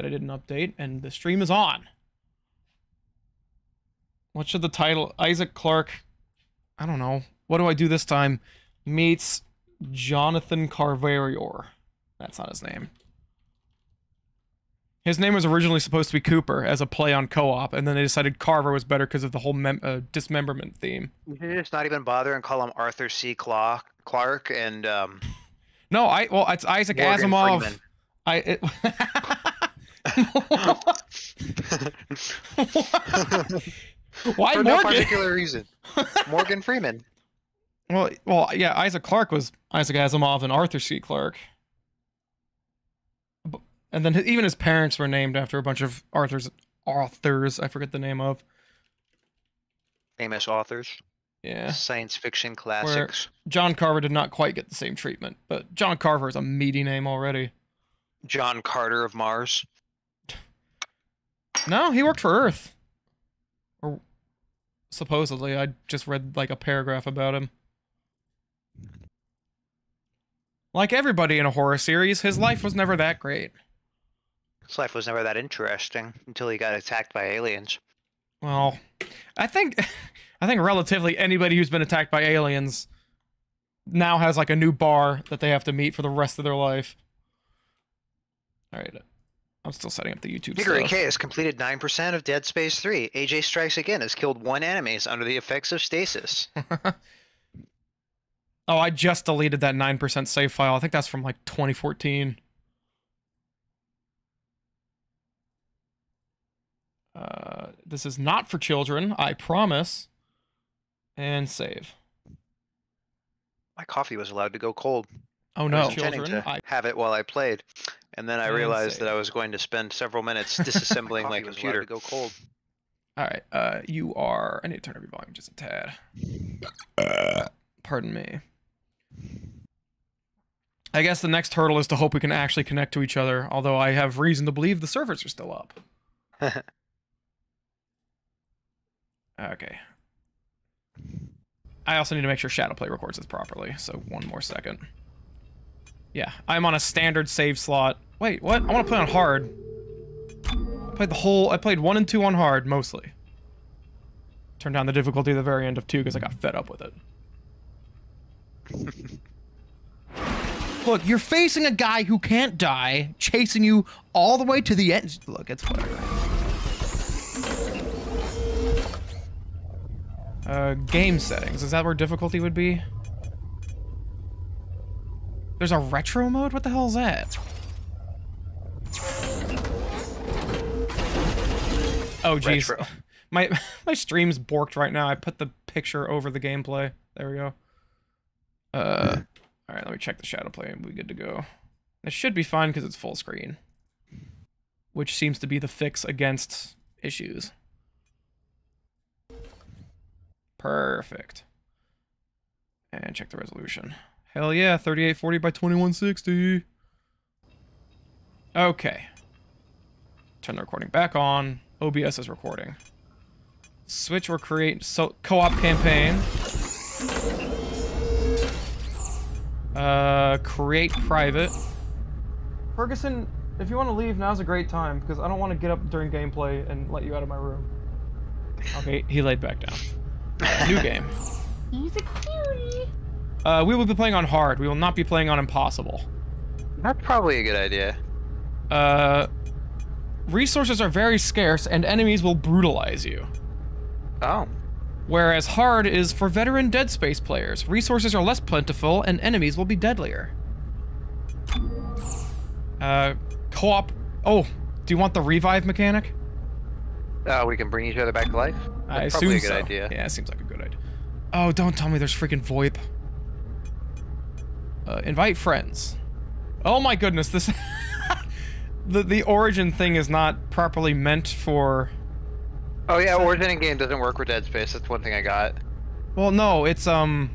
that I didn't update, and the stream is on. What should the title? Isaac Clarke. I don't know. What do I do this time? Meets Jonathan Carverior. That's not his name. His name was originally supposed to be Cooper as a play on co-op, and then they decided Carver was better because of the whole mem- uh, dismemberment theme. You should just not even bother and call him Arthur C. Clarke and um, No, I well, it's Isaac Morgan Asimov. Freeman. I. It, Why For no particular reason. Morgan Freeman. Well, well, yeah. Isaac Clarke was Isaac Asimov and Arthur C. Clarke, and then hi- even his parents were named after a bunch of Arthur's authors. I forget the name of. Famous authors. Yeah, Science fiction classics. John Carver did not quite get the same treatment, but John Carver is a meaty name already. John Carter of Mars. No, he worked for Earth. Or supposedly, I just read like a paragraph about him. Like everybody in a horror series, his life was never that great. His life was never that interesting until he got attacked by aliens. Well, I think I think relatively anybody who's been attacked by aliens now has like a new bar that they have to meet for the rest of their life. All right. I'm still setting up the YouTube Hickory stuff. K has completed 9% of Dead Space 3. AJ Strikes Again has killed one enemies under the effects of stasis. Oh, I just deleted that 9% save file. I think that's from like 2014. Uh, this is not for children, I promise. And save. My coffee was allowed to go cold. Oh no! I no, was intending children. to I have it while I played, and then I And realized that. I was going to spend several minutes disassembling my coffee computer. to go cold. All right. Uh, you are. I need to turn up your volume just a tad. Pardon me. I guess the next hurdle is to hope we can actually connect to each other. Although I have reason to believe the servers are still up. okay. I also need to make sure Shadowplay records this properly. So one more second. Yeah, I'm on a standard save slot. Wait, what? I want to play on hard. I played the whole. I played one and two on hard mostly. Turned down the difficulty at the very end of two because I got fed up with it. Look, you're facing a guy who can't die, chasing you all the way to the end. Look, it's whatever. Uh, game settings. Is that where difficulty would be? There's a retro mode? What the hell is that? Oh jeez. Retro. My my stream's borked right now. I put the picture over the gameplay. There we go. Uh all right, let me check the shadow play and we good to go. It should be fine because it's full screen. Which seems to be the fix against issues. Perfect. And check the resolution. Hell yeah, 3840 by 2160. Okay. Turn the recording back on. OBS is recording. Switch or create so co-op campaign. Uh, create private. Ferguson, if you want to leave, now's a great time because I don't want to get up during gameplay and let you out of my room. Okay, he laid back down. Uh, new game. He's a cutie. Uh, we will be playing on hard. We will not be playing on impossible. That's probably a good idea. Uh, resources are very scarce and enemies will brutalize you. Oh. Whereas hard is for veteran Dead Space players. Resources are less plentiful and enemies will be deadlier. Uh, co-op. Oh, do you want the revive mechanic? Uh, we can bring each other back to life? I That's assume probably a good so. idea. Yeah, it seems like a good idea. Oh, don't tell me there's freaking VoIP. Uh, invite friends. Oh my goodness, this the the origin thing is not properly meant for. Oh yeah, Origin in game doesn't work with Dead Space. That's one thing I got. Well, no, it's um.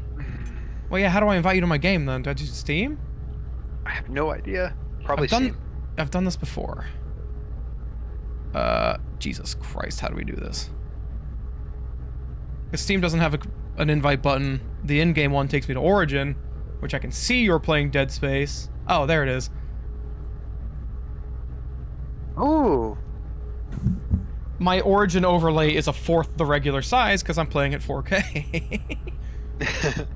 Well, yeah. How do I invite you to my game then? Do I do Steam? I have no idea. Probably I've done, Steam. I've done this before. Uh, Jesus Christ, how do we do this? Because Steam doesn't have a, an invite button. The in-game one takes me to Origin, which I can see you're playing Dead Space. Oh, there it is. Ooh. My origin overlay is a fourth the regular size because I'm playing at 4K.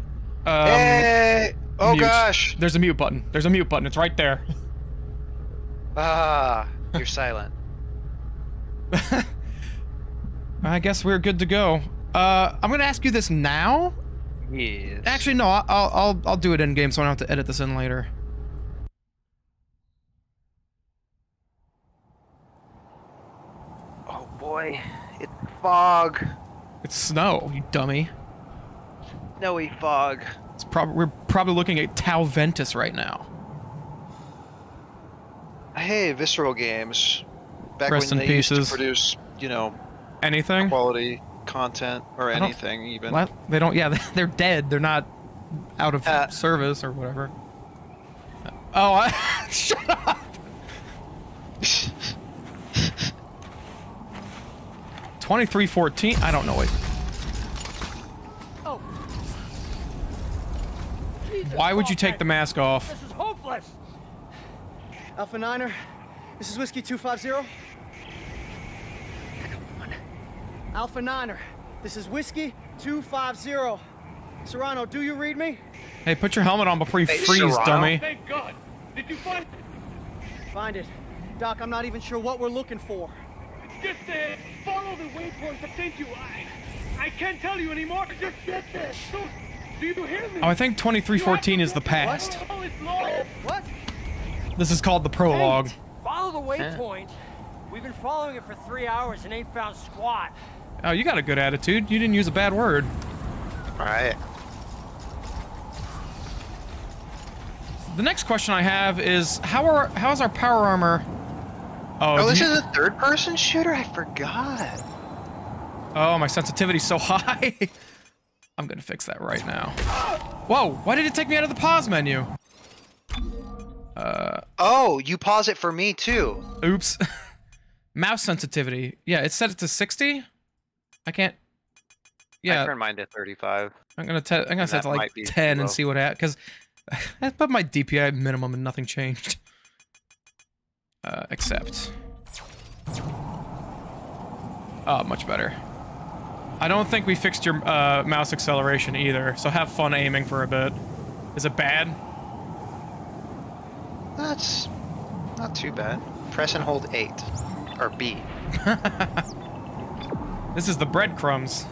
um, hey! Oh mute. gosh! There's a mute button. There's a mute button. It's right there. Ah, you're silent. I guess we're good to go. Uh, I'm gonna ask you this now. Yes. Actually, no. I'll I'll I'll do it in game, so I don't have to edit this in later. Oh boy, it's fog. It's snow, you dummy. Snowy fog. It's probably we're probably looking at Tau Volantis right now. Hey, Visceral Games. Back Rest when in they used pieces. to produce, you know, Anything? quality content or anything even. What? They don't. Yeah, they're dead. They're not out of Uh, service or whatever. Oh, I, shut up. Twenty-three fourteen. I don't know what. Oh. Why would you take the mask off? This is hopeless. Alpha Niner, this is Whiskey 250. Alpha Niner, this is Whiskey 250. Serrano, do you read me? Hey, put your helmet on before you Hey, freeze, Serrano. dummy. Thank God. Did you find? It? Find it. Doc, I'm not even sure what we're looking for. Just uh, follow the waypoint that sent you. I, I can't tell you anymore. Just get there. Do, do you hear me? Oh, I think twenty-three fourteen is the past. It's long. What? This is called the prologue. Follow the waypoint. We've been following it for three hours and ain't found squat. Oh, you got a good attitude. You didn't use a bad word. Alright. The next question I have is how are how's our power armor? Oh, Oh, this you- is a third person shooter? I forgot. oh, my sensitivity's so high. I'm gonna fix that right now. Whoa! Why did it take me out of the pause menu? Uh, Oh, you pause it for me too. oops. Mouse sensitivity. Yeah, it set it to 60. I can't. Yeah. I Yeah, turned mine to 35. I'm gonna te- I'm gonna set it to like might be too 10 and see what happens. Because I put my DPI minimum and nothing changed. Uh, accept. Oh, much better. I don't think we fixed your uh, mouse acceleration either, so have fun aiming for a bit. Is it bad? That's not too bad. Press and hold 8. Or B. This is the breadcrumbs.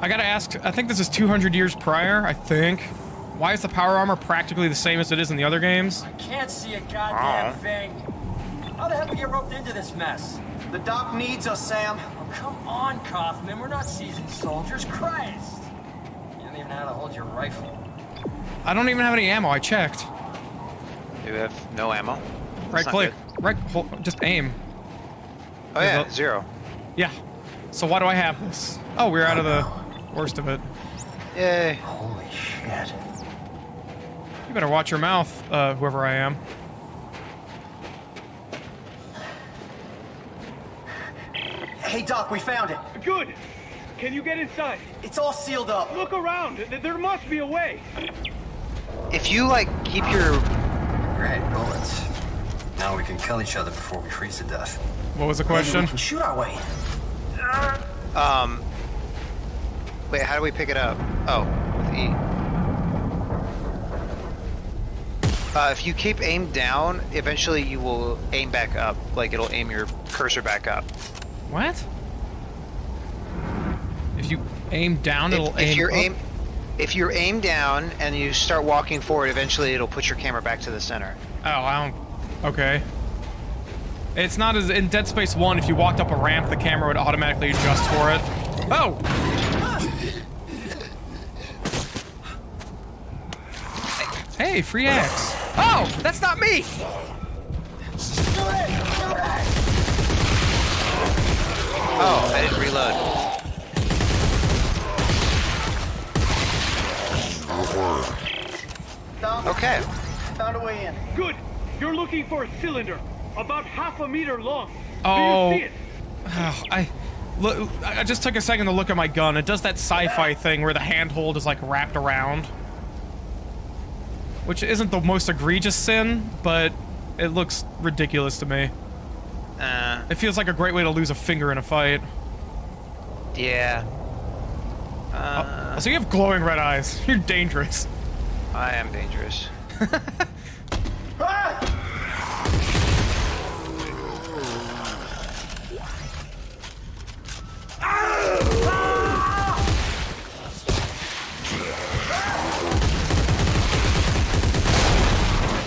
I gotta ask, I think this is 200 years prior, I think. Why is the power armor practically the same as it is in the other games? I can't see a goddamn Aw. thing. How the hell did we get roped into this mess? The doc needs us, Sam. Oh, come on, Kaufman. We're not seasoned soldiers. Christ. You don't even know how to hold your rifle. I don't even have any ammo, I checked. You have no ammo. That's Right click, good. right, hold, just aim. Oh yeah, a- zero. Yeah. So why do I have this? Oh, we're out of the worst of it. Yay. Holy shit. You better watch your mouth, uh, whoever I am. Hey, Doc, we found it. Good. Can you get inside? It's all sealed up. Look around. There must be a way. If you like keep your Great bullets. Now we can kill each other before we freeze to death. What was the Maybe question? we can shoot our way. um Wait, how do we pick it up? Oh, with E. Uh, if you keep aim down, eventually you will aim back up. Like it'll aim your cursor back up. What? If you aim down, it'll If, aim if you're up? aim, if you're aim down and you start walking forward, eventually it'll put your camera back to the center. Oh, I don't. Okay. It's not as in Dead Space 1, if you walked up a ramp, the camera would automatically adjust for it. Oh! Hey, free axe. Oh, that's not me! Oh, I didn't reload. Doc, Okay. found a way in. Good. You're looking for a cylinder about half a meter long. Oh. Do you see it? Oh, I look. I just took a second to look at my gun. It does that sci-fi thing where the handhold is like wrapped around. which isn't the most egregious sin, but it looks ridiculous to me. Uh, It feels like a great way to lose a finger in a fight. yeah. Uh, So you have glowing red eyes. You're dangerous. I am dangerous.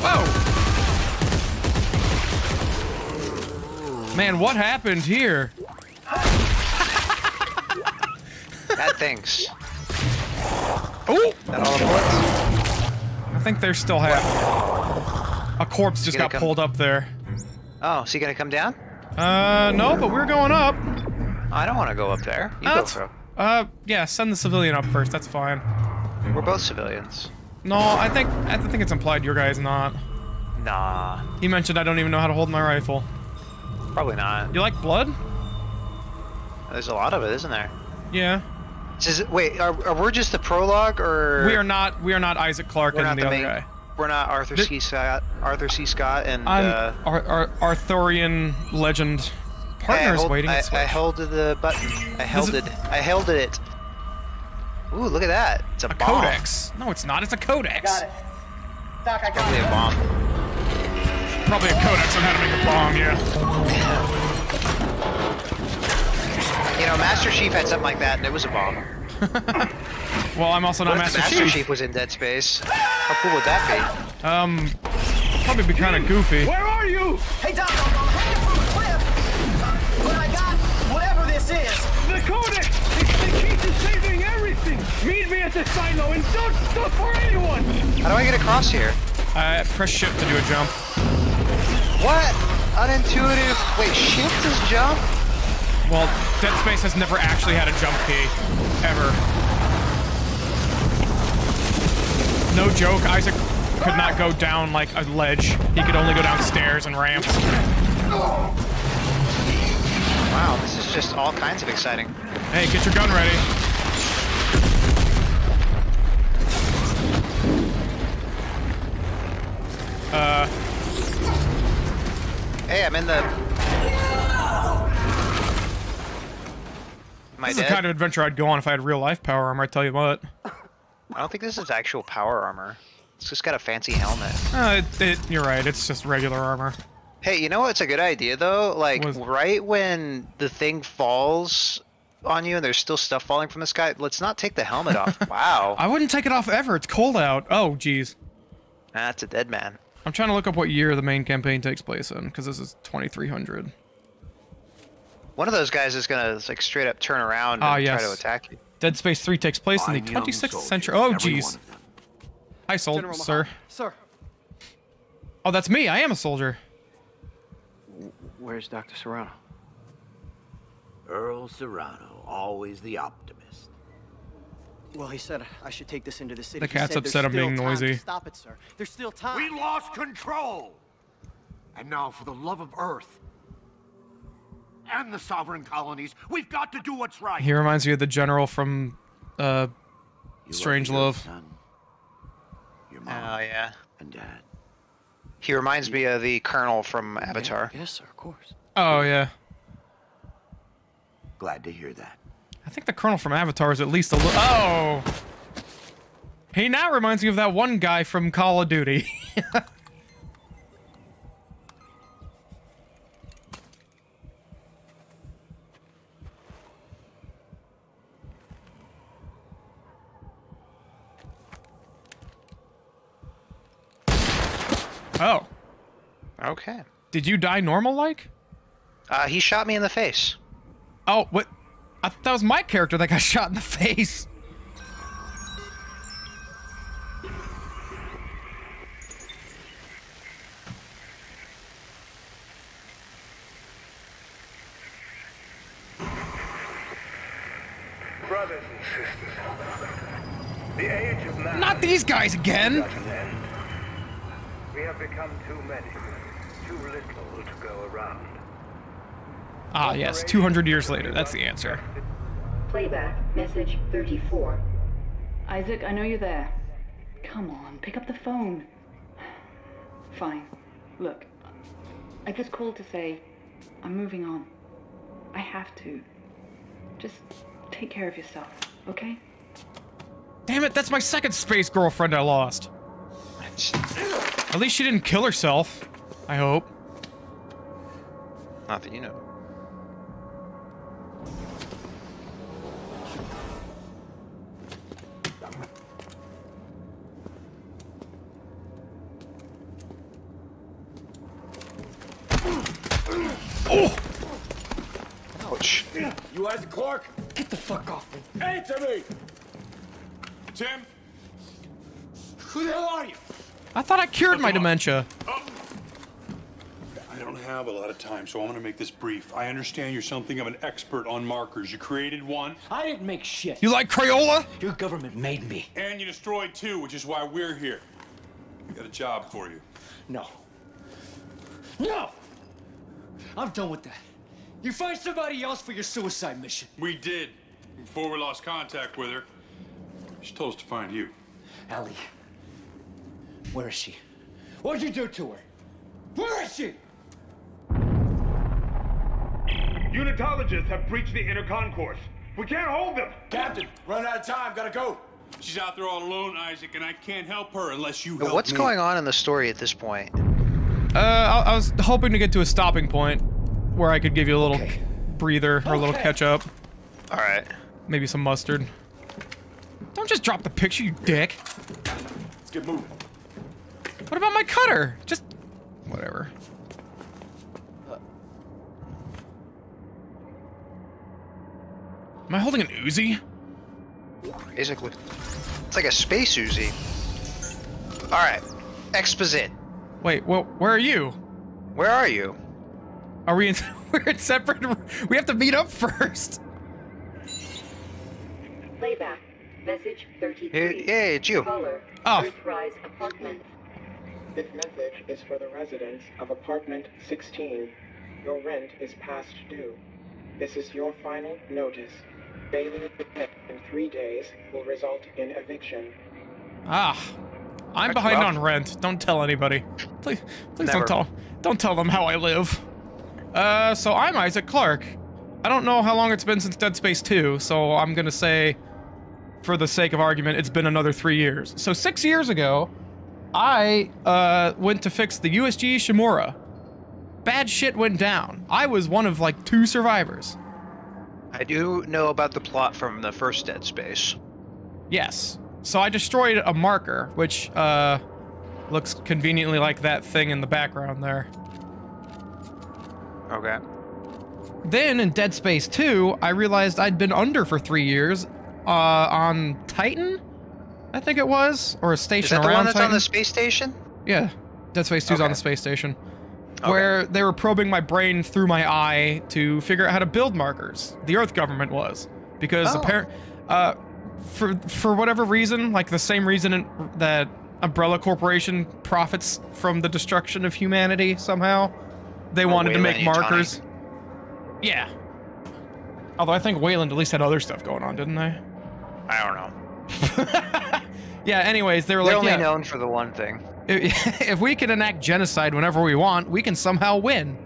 Whoa! Man, what happened here? Things. Oh! That all the bullets? I think they're still have. A corpse just got come- pulled up there. Oh, is he gonna come down? Uh, no, but we're going up. I don't want to go up there. You Uh, go for. Uh, yeah, send the civilian up first. That's fine. We're both civilians. No, I think I think it's implied your guy's not. Nah, He mentioned I don't even know how to hold my rifle. probably not. You like blood? There's a lot of it, isn't there? Yeah. Is it, wait, are, are we just the prologue, or We are not. We are not Isaac Clarke We're and not the, the other main. guy. We're not Arthur Th- C. Scott. Arthur C. Scott and. I'm uh, Ar- Ar- Arthurian legend. I Partners hold- waiting. I, at. I held the button. I held it- it. I held it. Ooh, look at that! It's a, a bomb. codex. No, it's not. It's a codex. Got it. Doc, I got Probably it. a bomb. Probably a codex on how to make a bomb. Yeah. You know, Master Chief had something like that, and it was a bomb. Well, I'm also not What if Master, Master Chief. Chief was in Dead Space? How cool would that be? Um, probably be kind of goofy. Where are you? Hey, Doc, I'm, I'm hanging from a cliff. But I got whatever this is. The Codex! It's the key to saving everything! Meet me at the silo and don't stop for anyone! How do I get across here? Uh, press shift to do a jump. What? Unintuitive. Wait, shift is jump? Well, Dead Space has never actually had a jump key, ever. No joke, Isaac could not go down like a ledge. He could only go down stairs and ramps. Wow, this is just all kinds of exciting. Hey, get your gun ready. Uh, Hey, I'm in the. This is the kind of adventure I'd go on if I had real life power armor, I tell you what. I don't think this is actual power armor. It's just got a fancy helmet. Uh, it, it, you're right, it's just regular armor. Hey, you know what's a good idea though? Like Was- right when the thing falls on you and there's still stuff falling from the sky, let's not take the helmet off. wow. I wouldn't take it off ever, it's cold out. Oh, jeez. That's a dead man. I'm trying to look up what year the main campaign takes place in, because this is 2300. One of those guys is gonna like straight up turn around and Ah, try to attack you. Dead Space 3 takes place in the 26th century. Oh, every jeez. one of. Hi, sol sir. Sir, Oh, that's me. I am a soldier. where's Dr. Serrano? Earl Serrano, always the optimist. Well, he said I should take this into the city. The cat's said upset I'm being noisy. Stop it, sir. There's still time. We lost control! And now, for the love of Earth and the sovereign colonies, we've got to do what's right. He reminds me of the general from uh, You Strange love your Love. Son, your Oh yeah. and dad. He reminds me of the Colonel from Avatar. Yes, sir, of course. Oh, yeah. Glad to hear that. I think the colonel from Avatar is at least a little. Oh! He now reminds me of that one guy from Call of Duty. oh. Okay. Did you die normal like? Uh, he shot me in the face. Oh, what? I thought that was my character that got shot in the face. Brothers and sisters, the age of man Not these guys again! got an end. We have become too many, too little to go around. Ah, yes, 200 years later. That's the answer. Playback, message 34. Isaac, I know you're there. Come on, pick up the phone. Fine. Look, I just called to say I'm moving on. I have to. Just take care of yourself, okay? Damn it, that's my second space girlfriend I lost. At least she didn't kill herself. I hope. Not that you know. Oh! Ouch. You Isaac Clarke? Get the fuck off me. Answer me! Tim? Who the hell are you? I thought I cured my dementia. I don't have a lot of time, so I'm gonna make this brief. I understand you're something of an expert on markers. You created one, I didn't make shit. You like Crayola? Your government made me. and you destroyed two, which is why we're here. We got a job for you. No. No! I'm done with that. You find somebody else for your suicide mission. We did. Before we lost contact with her, she told us to find you. Ellie. Where is she? What'd you do to her? Where is she? Unitologists have breached the inner concourse. We can't hold them. Captain, run out of time, gotta go. She's out there all alone, Isaac, and I can't help her unless you But help What's me. going on in the story at this point? Uh, I, I was hoping to get to a stopping point where I could give you a little Okay. breather or a little catch up. All right. maybe some mustard. Don't just drop the picture, you dick. Let's get moving. What about my cutter? Just whatever. Am I holding an Uzi? Basically, it's like a space Uzi. All right. Exposit. Wait, well, where are you? Where are you? Are we in? We're in separate. We have to meet up first. Playback. Message 33. Hey, hey, it's you. Caller. Oh. Earthrise apartment. This message is for the residents of apartment 16. Your rent is past due. This is your final notice. Failing to pay in three days will result in eviction. Ah, I'm That's behind rough. on rent. Don't tell anybody. Please, please Never. don't tell. Don't tell them how I live. Uh, so I'm Isaac Clarke. I don't know how long it's been since Dead Space 2, so I'm gonna say, for the sake of argument, it's been another three years. So six years ago, I uh went to fix the USG Ishimura. Bad shit went down. I was one of like two survivors. I do know about the plot from the first Dead Space. Yes. So I destroyed a marker, which uh looks conveniently like that thing in the background there. Okay. Then in Dead Space 2, I realized I'd been under for three years uh, on Titan, I think it was, or a Is station that the one that's Titan. on the space station? Yeah, Dead Space 2's on the space station, where they were probing my brain through my eye to figure out how to build markers. The Earth government was because Oh. apparent, uh, for for whatever reason, like the same reason that Umbrella Corporation profits from the destruction of humanity somehow, they Or wanted to make markers. Yeah. Although I think Weyland at least had other stuff going on, didn't they? I don't know. Yeah. Anyways, they were They're like, only yeah, known for the one thing. if if we can enact genocide whenever we want, we can somehow win.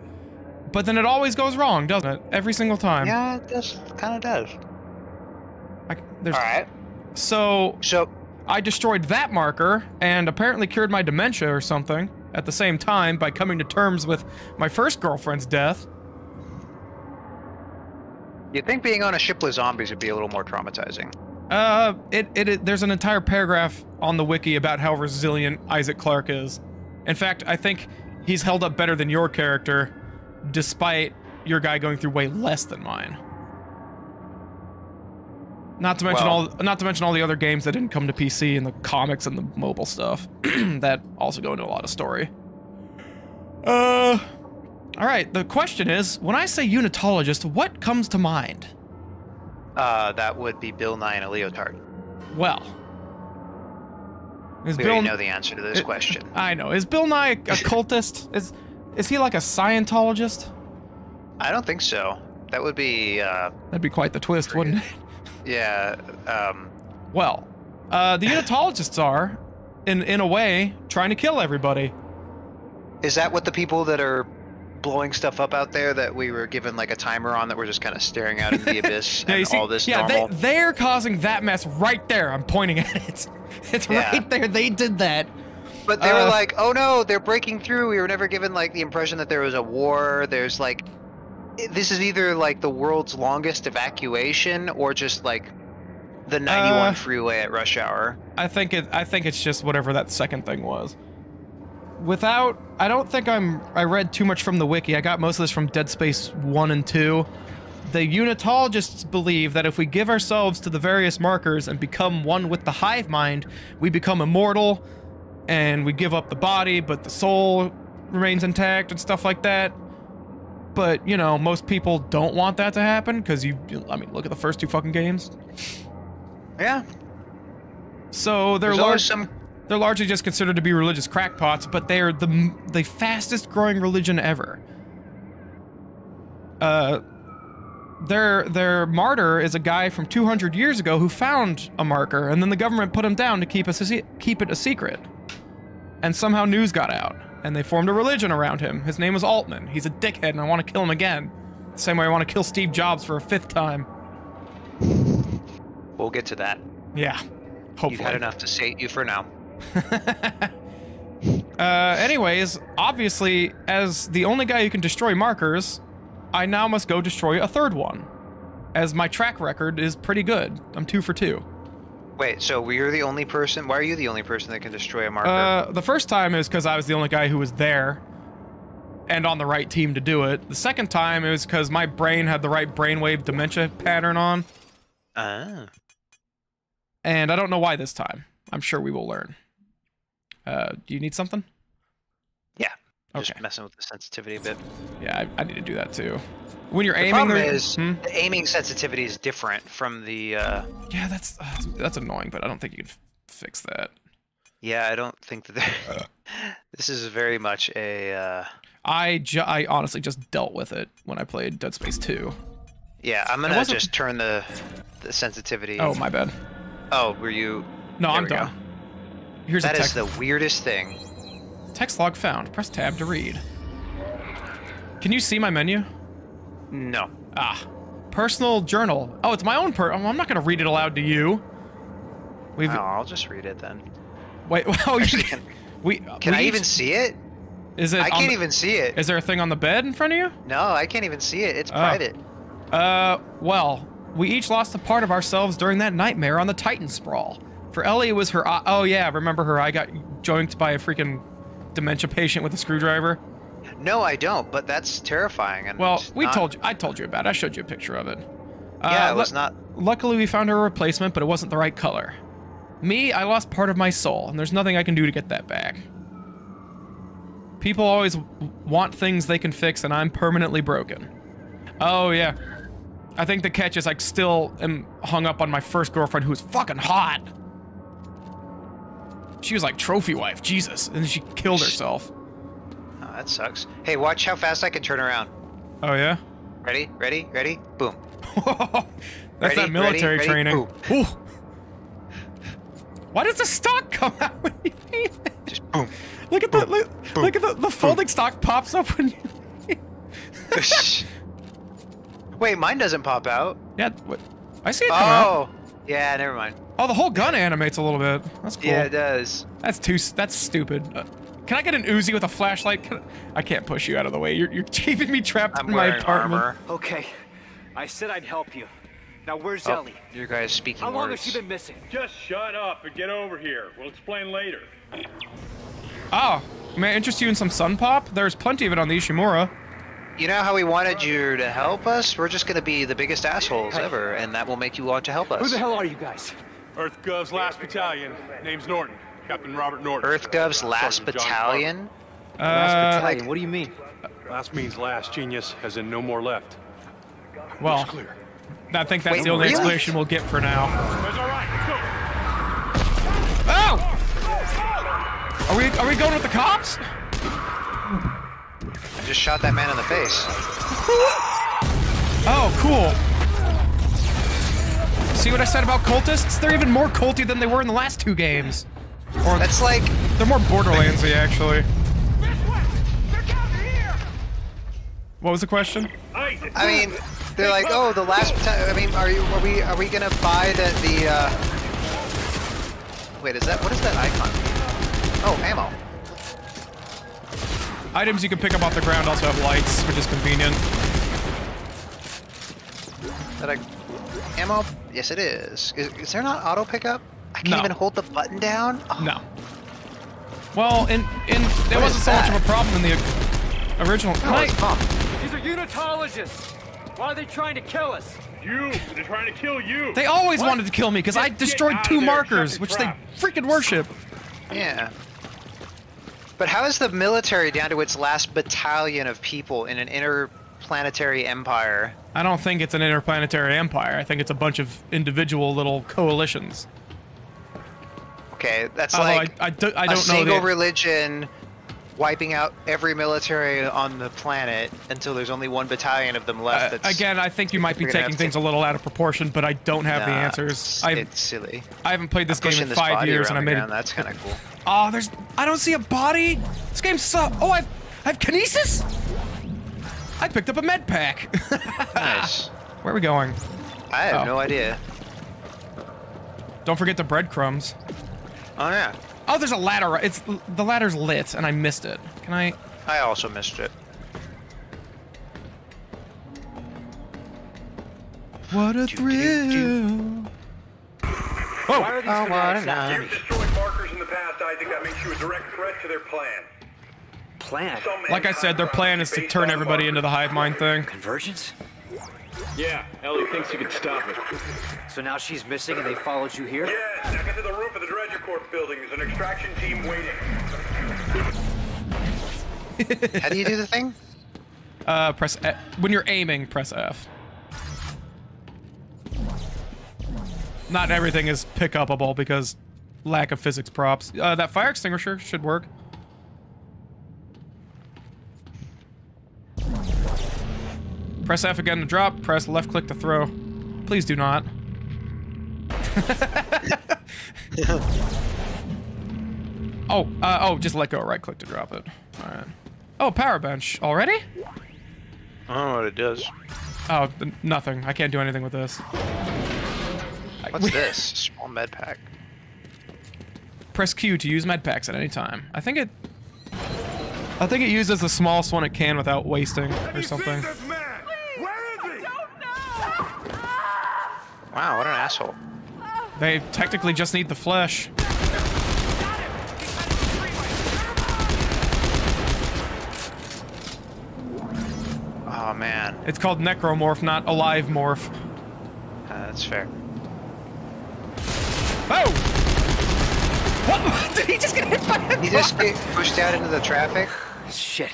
But then it always goes wrong, doesn't it? Every single time. Yeah, it does. Kind of does. I, there's, All right. So So I destroyed that marker and apparently cured my dementia or something at the same time by coming to terms with my first girlfriend's death. you'd think being on a ship with zombies would be a little more traumatizing. Uh, it, it, it there's an entire paragraph on the wiki about how resilient Isaac Clarke is. In fact, I think he's held up better than your character, despite your guy going through way less than mine. Not to mention Well- all, not to mention all the other games that didn't come to PC and the comics and the mobile stuff that also go into a lot of story. Uh, all right. The question is, when I say unitologist, what comes to mind? Uh, that would be Bill Nye in a leotard. Well, is We Bill know the answer to this it- question. I know. Is Bill Nye a, a cultist? Is is he like a Scientologist? I don't think so. That would be, uh, That'd be quite the twist, wouldn't it? yeah, um, Well, uh, the unitologists are in in a way, trying to kill everybody. Is that what the people that are blowing stuff up out there that we were given like a timer on that we're just kind of staring out into the abyss Yeah, and see, all this yeah, normal? they they're causing that mess right there. I'm pointing at it. It's Yeah. right there. They did that. But they were Uh, like, "Oh no, they're breaking through." We were never given like the impression that there was a war. There's like, this is either like the world's longest evacuation or just like the 91 Uh, freeway at rush hour. I think it. I think it's just whatever that second thing was. Without, I don't think I'm. I read too much from the wiki. I got most of this from Dead Space one and two. The unitologists believe that if we give ourselves to the various markers and become one with the hive mind, we become immortal, and we give up the body, but the soul remains intact and stuff like that. But you know, most people don't want that to happen because you. I mean, look at the first two fucking games. Yeah. So they're There's always some. They're largely just considered to be religious crackpots, but they are the the fastest growing religion ever. Uh, their their martyr is a guy from 200 years ago who found a marker, and then the government put him down to keep a keep it a secret. And somehow news got out, and they formed a religion around him. His name was Altman. He's a dickhead, and I want to kill him again. The same way I want to kill Steve Jobs for a fifth time. We'll get to that. Yeah, hopefully. You've had enough to sate you for now. Uh, anyways, obviously, as the only guy who can destroy markers, I now must go destroy a third one. As my track record is pretty good. I'm two for two. Wait, so you're the only person? Why are you the only person that can destroy a marker? Uh, the first time is because I was the only guy who was there and on the right team to do it. The second time it was because my brain had the right brainwave dementia pattern on. Ah. And I don't know why this time. I'm sure we will learn. Uh, do you need something? Yeah. Okay. Just messing with the sensitivity a bit. Yeah, I, I need to do that too. When you're The aiming, problem is Hmm? the aiming sensitivity is different from the. Uh, Yeah, that's uh, that's annoying, but I don't think you can fix that. yeah, I don't think that. there- this is very much a. Uh, I ju- I honestly just dealt with it when I played Dead Space 2. yeah, I'm gonna just turn the the sensitivity. Oh, my bad. Oh, were you? No, There I'm we go. Here's That a is text. the weirdest thing. Text log found. Press tab to read. Can you see my menu? No. Ah. Personal journal. Oh, it's my own per- oh, I'm not going to read it aloud to you. We've Oh, I'll just read it then. Wait, oh, you Actually, can, can, we can we I each- even see it? Is it I can't the- even see it. Is there a thing on the bed in front of you? No, I can't even see it. It's Oh. private. Uh, well, we each lost a part of ourselves during that nightmare on the Titan Sprawl. For Ellie, it was her eye. Oh, yeah, remember her eye got joinked by a freaking dementia patient with a screwdriver? No, I don't. But that's terrifying. And Well, we not- told you. I told you about it. I showed you a picture of it. Yeah, Uh, it was not. Luckily, we found her a replacement, but it wasn't the right color. Me, I lost part of my soul, and there's nothing I can do to get that back. People always want things they can fix, and I'm permanently broken. Oh, yeah. I think the catch is I still am hung up on my first girlfriend who was fucking hot. She was like trophy wife, Jesus, and then she killed herself. Oh, that sucks. Hey, watch how fast I can turn around. Oh, yeah? Ready? Ready? Ready? Boom. That's Ready, that military ready, ready, training. Ooh. Why does the stock come out when you aim it? Just boom. Look at the look, look at the the folding stock pops up when you. Wait, mine doesn't pop out. Yeah, what? I see it come out. Oh, yeah. Never mind. Oh, the whole gun animates a little bit. That's cool. Yeah, it does. That's too. That's stupid. Uh, can I get an Uzi with a flashlight? Can, I can't push you out of the way. You're you're keeping me trapped I'm in my wearing apartment. armor. Okay, I said I'd help you. Now where's Oh, Ellie? you guys speaking How long words. has she been missing? Just shut up and get over here. We'll explain later. Oh, may I interest you in some sun pop? There's plenty of it on the Ishimura. You know how we wanted you to help us? We're just gonna be the biggest assholes ever, and that will make you want to help us. Who the hell are you guys? Earth Gov's last battalion. Name's Norton. Captain Robert Norton. EarthGov's last Sergeant battalion? Uh, Last battalion. What do you mean? Last means last, genius, as in no more left. well, Looks clear. I think that's Wait, the only really? explanation we'll get for now. That's all right. Let's go. Oh! Are we are we going with the cops? I just shot that man in the face. Oh, cool. See what I said about cultists? They're even more culty than they were in the last two games. Or That's like they're more Borderlandsy actually. What was the question? I mean, they're like, oh, the last. Ti- I mean, are you? Are we? Are we gonna buy the the? Uh... Wait, is that? What is that icon? Oh, ammo. Items you can pick up off the ground also have lights, which is convenient. That I, ammo? Yes, it is. is. Is there not auto pickup? I can't No. even hold the button down. Oh, No. Well, and and there What wasn't is so much of a problem in the original. Can Oh, I- it's bomb. These are unitologists. Why are they trying to kill us? You! They're trying to kill you! They always What? wanted to kill me because I destroyed two there, markers, which your they freaking worship. Yeah. But how is the military down to its last battalion of people in an interplanetary empire? I don't think it's an interplanetary empire. I think it's a bunch of individual little coalitions. Okay, that's Although like I, I, do, I a don't know single the, religion wiping out every military on the planet until there's only one battalion of them left. Uh, again, I think you might be taking things a little out of proportion, but I don't have the answers. It's, I it's silly. I haven't played this game in this five years, and I made it. That's kind of cool. Oh, there's. I don't see a body. This game sucks. Oh, I've. I've kinesis. I picked up a med pack. Nice. Where are we going? I have Oh. no idea. Don't forget the breadcrumbs. Oh yeah, Oh, there's a ladder. It's the ladder's lit, and I missed it. Can I? I also missed it. What a thrill! Why are these Oh, oh what a fanatics after night. You've destroyed markers in the past, Isaac. That makes you a direct threat to their plan. Plan? Like I said, their plan is to turn everybody into the markers. hive mind thing. Convergence? Yeah, Ellie thinks you can stop it. So now she's missing and they followed you here? Yes, now get to the roof of the Dredger Corp building. There's an extraction team waiting. How do you do the thing? Uh, press F. when you're aiming. Press F. Not everything is pick upable because lack of physics props. Uh, that fire extinguisher should work. Press F again to drop. Press left click to throw. Please do not. oh, uh, oh, just let go. Right click to drop it. All right. Oh, power bench already? I don't know what it does. Oh, nothing. I can't do anything with this. What's this? Small med pack. Press Q to use med packs at any time. I think it. I think it uses the smallest one it can without wasting or something. Wow, what an asshole. They technically just need the flesh. Oh man, It's called necromorph, not alive morph. uh, that's fair. Oh! What? Did he just get hit by a He just get pushed out into the traffic. Shit.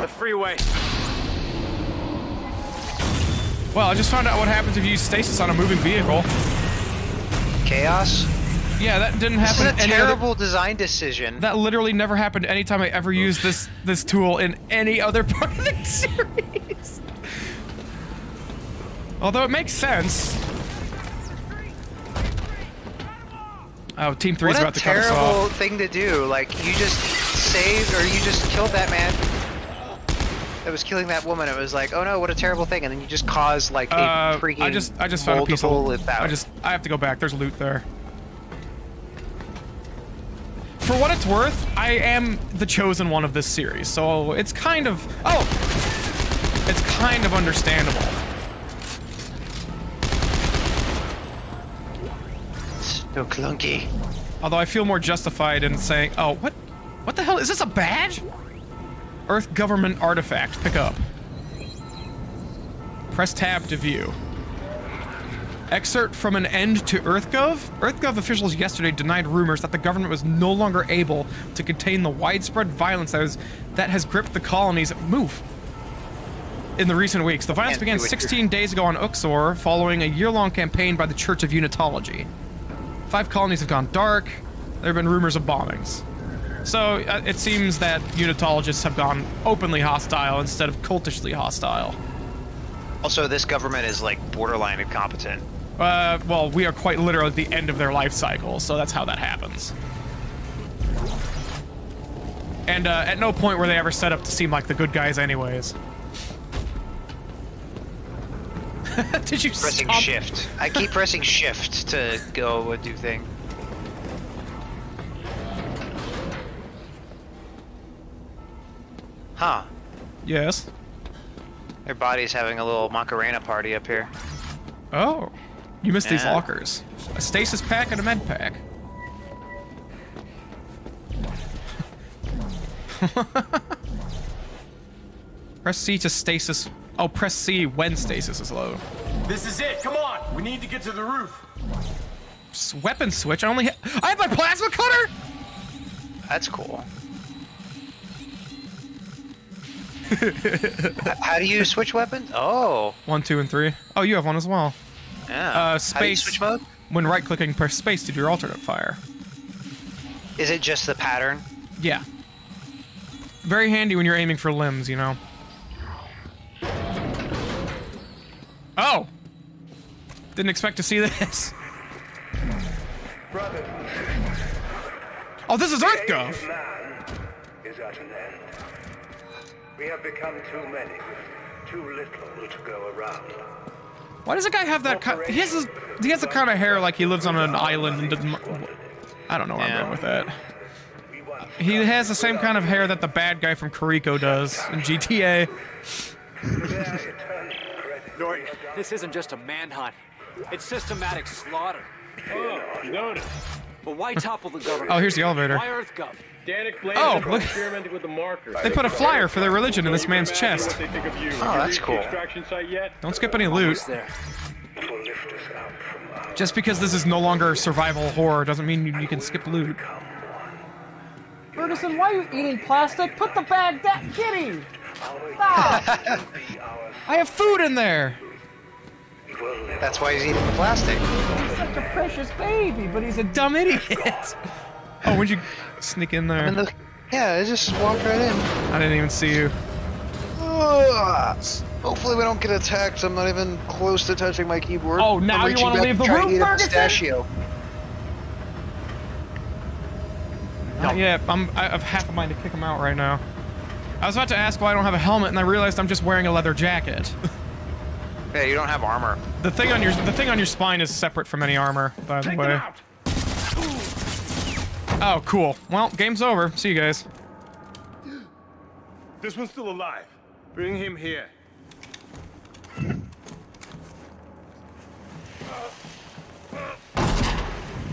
The freeway. Well, I just found out what happens if you use stasis on a moving vehicle. Chaos. Yeah, that didn't This happen is a any other- terrible design decision. That literally never happened anytime I ever used this this tool in any other part of the series. Although it makes sense. Oh, Team Three is what about to cut us terrible off. thing to do. Like you just saved or you just killed that man that was killing that woman. It was like, oh no, what a terrible thing, and then you just caused like a Uh, freaking I just I just found a piece of. I just I have to go back. There's loot there. For what it's worth, I am the chosen one of this series, so it's kind of oh, it's kind of understandable. so clunky. Although I feel more justified in saying, oh, what, what the hell is this a badge? Earth government artifact. Pick up. Press tab to view. Excerpt from an end to EarthGov. EarthGov officials yesterday denied rumors that the government was no longer able to contain the widespread violence that, was, that has gripped the colonies. Move. In the recent weeks, the violence began do it here. 16 days ago on Uxor, following a year-long campaign by the Church of Unitology. Five colonies have gone dark. There have been rumors of bombings. So uh, it seems that unitologists have gone openly hostile instead of cultishly hostile. Also, this government is like borderline incompetent. Uh, well, we are quite literally at the end of their life cycle, so that's how that happens. And uh, at no point were they ever set up to seem like the good guys anyways. Did you Pressing stop? shift. I keep pressing shift to go and do thing. Huh. Yes. Their body's having a little Macarena party up here. Oh. You missed these lockers. A stasis pack and a med pack. press C to stasis. Oh, press C when stasis is low. This is it. Come on. We need to get to the roof. S- Weapon switch. I only. Ha I have my plasma cutter. That's cool. How do you switch weapons? Oh. One, two, and three. Oh, you have one as well. Yeah. Uh, How do you space. switch mode? When right-clicking, press space to do your alternate fire. Is it just the pattern? Yeah. Very handy when you're aiming for limbs, you know. Oh! Didn't expect to see this. Brother, Oh, this is EarthGov! age is at an end. We have become too many too little to go around. Why does a guy have that kind? He has this, he has the kind of hair like he lives on an island and doesn't. I don't know where I'm going with that. He has the same kind of hair that the bad guy from Kariko does in GTA. Norton, this isn't just a manhunt. It's systematic slaughter. Oh, notice. But why topple the government? Oh, here's the elevator. Why EarthGov? Danik blames Oh, him look- experimenting with the markers. They put a flyer for their religion in this man's chest. What they think of you. Oh, that's cool. The extraction site yet? Don't skip any loot. there. Just because this is no longer survival horror doesn't mean you, you can skip loot. Ferguson, why are you eating plastic? Put the bag down. Kitty! Stop! I have food in there. That's why he's eating the plastic. He's such a precious baby, but he's a Dumb idiot. Oh, when'd you sneak in there? And the, yeah, I just walked right in. I didn't even see you. Ugh. Hopefully we don't get attacked. I'm not even close to touching my keyboard. Oh, now you wanna leave the room, Ferguson? Pistachio. Not yet. I'm. I have half a mind to kick him out right now. I was about to ask why I don't have a helmet, and I realized I'm just wearing a leather jacket. Yeah, you don't have armor. the thing on your the thing on your spine is separate from any armor, by the way. Oh, cool. Well, game's over. See you guys. This one's still alive. Bring him here.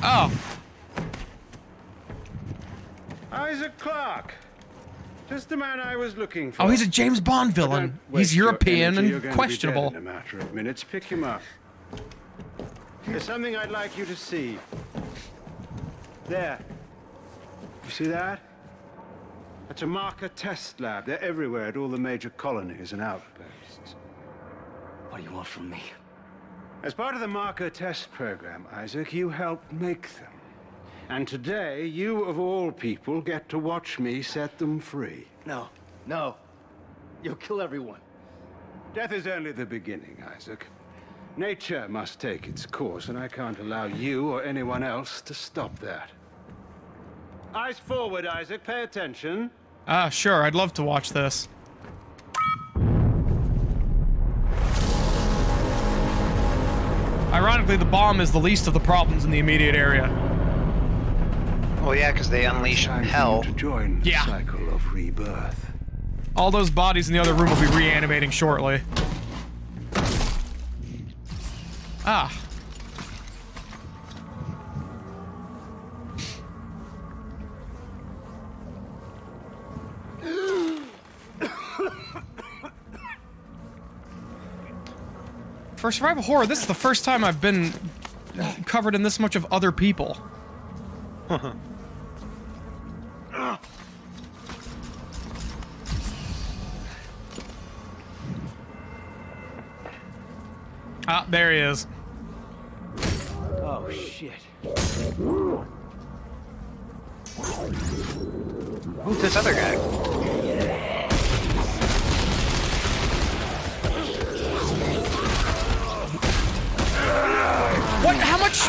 Oh, Isaac Clarke. Just the man I was looking for. oh, he's a James Bond villain. He's European and going to be questionable. in a matter of minutes. Pick him up. There's something I'd like you to see. There. You see that? That's a marker test lab. They're everywhere at all the major colonies and outposts. What do you want from me? As part of the marker test program, Isaac, you helped make them. And today, you of all people get to watch me set them free. No, no. You'll kill everyone. Death is only the beginning, Isaac. Nature must take its course, and I can't allow you or anyone else to stop that. Eyes forward, Isaac. Pay attention. Ah, sure. I'd love to watch this. Ironically, the bomb is the least of the problems in the immediate area. Well, yeah, because they unleash hell. To join Yeah. the cycle of rebirth. All those bodies in the other room will be reanimating shortly. Ah. For survival horror, this is the first time I've been covered in this much of other people. Ah, there he is. Oh, shit. Who's this other guy? What? How much?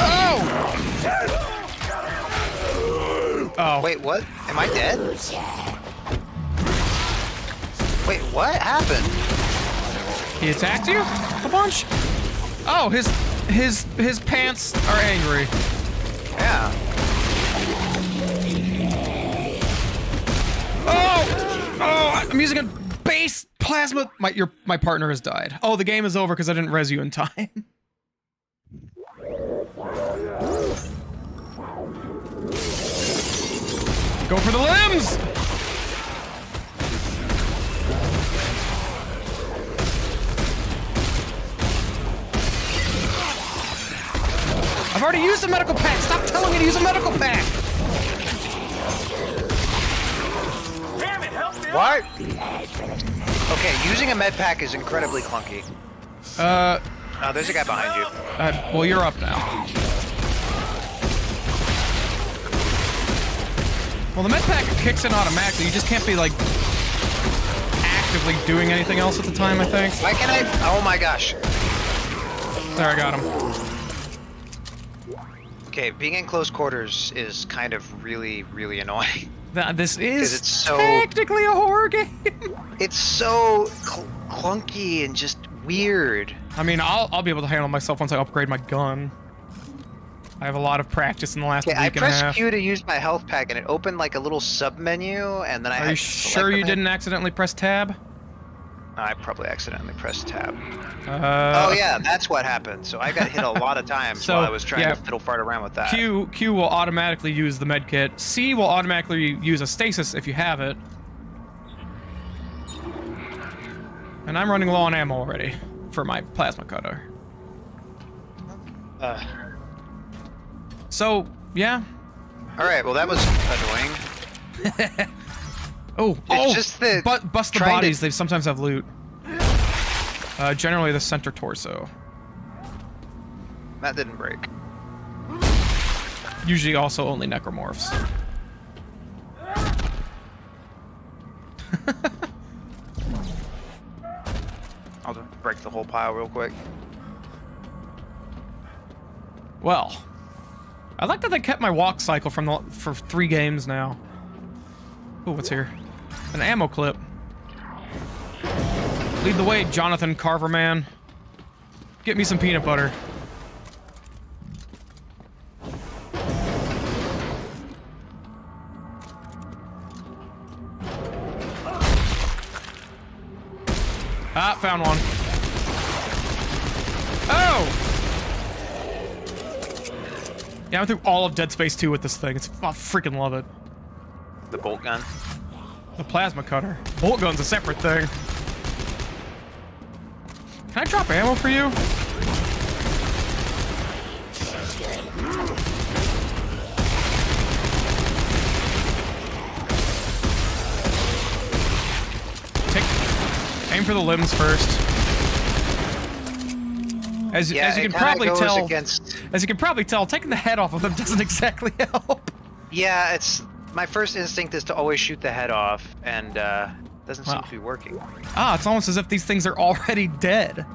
Oh! Oh. Wait, what? Am I dead? Wait, what happened? He attacked you? A bunch? Oh, his his his pants are angry. Yeah. Oh! Oh, I'm using a base plasma. My your my partner has died. Oh, the game is over because I didn't res you in time. Go for the limbs! I've already used a medical pack. Stop telling me to use a medical pack. Damn it! help me What? Okay, using a med pack is incredibly clunky. Uh, Oh, there's a guy behind you. uh, well, you're up now. Well, the med pack kicks in automatically. You just can't be like actively doing anything else at the time. I think. Why can I? Oh my gosh. There, I got him. Okay, being in close quarters is kind of really, really annoying. That this is it's so technically a horror game. it's so cl clunky and just weird. I mean, I'll I'll be able to handle myself once I upgrade my gun. I have a lot of practice in the last Okay, week I and a pressed. Q to use my health pack and it opened like a little sub menu, and then I Are you sure you didn't accidentally press tab? I probably accidentally pressed tab. Uh, oh yeah, that's what happened. So I got hit a lot of times So, while I was trying yeah. to fiddle fart around with that. Q Q will automatically use the med kit. C will automatically use a stasis if you have it. And I'm running low on ammo already for my plasma cutter. Uh, So yeah. all right, well that was annoying. Oh, It's oh, just the but bust the trying to- bodies. They sometimes have loot. Uh, generally the center torso. That didn't break. Usually also only necromorphs. I'll just break the whole pile real quick. Well, I like that they kept my walk cycle from the for three games now. Oh, what's here? An ammo clip. Lead the way, Jonathan Carverman. Get me some peanut butter. Ah, found one. Oh! Yeah, I went through all of Dead Space 2 with this thing. It's I freaking love it. The bolt gun. The plasma cutter. Bolt gun's a separate thing. Can I drop ammo for you? Take, aim for the limbs first. As, Yeah, as you can probably tell, against- as you can probably tell, taking the head off of them doesn't exactly help. Yeah, it's my first instinct is to always shoot the head off, and uh, doesn't seem to be working. Ah, it's almost as if these things are already dead.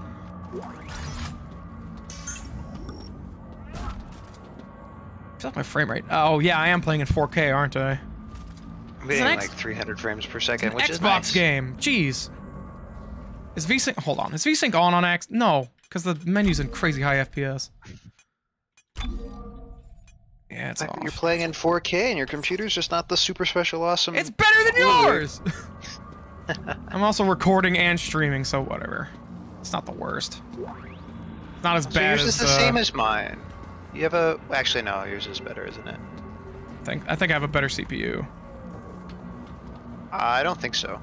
Like my frame rate. Oh yeah, I am playing in 4K, aren't I? I'm getting like 300 frames per second, which an is Xbox nice. game. Jeez. Is VSync? Hold on. Is VSync on on X? No, because the menu's in crazy high FPS. Yeah, it's Like, off. You're playing in 4K, and your computer's just not the super special awesome. It's better than yours. I'm also recording and streaming, so whatever. It's not the worst. It's not as So bad yours as is the uh, same as mine. You have a actually no, yours is better, isn't it? I think I think I have a better CPU. I don't think so.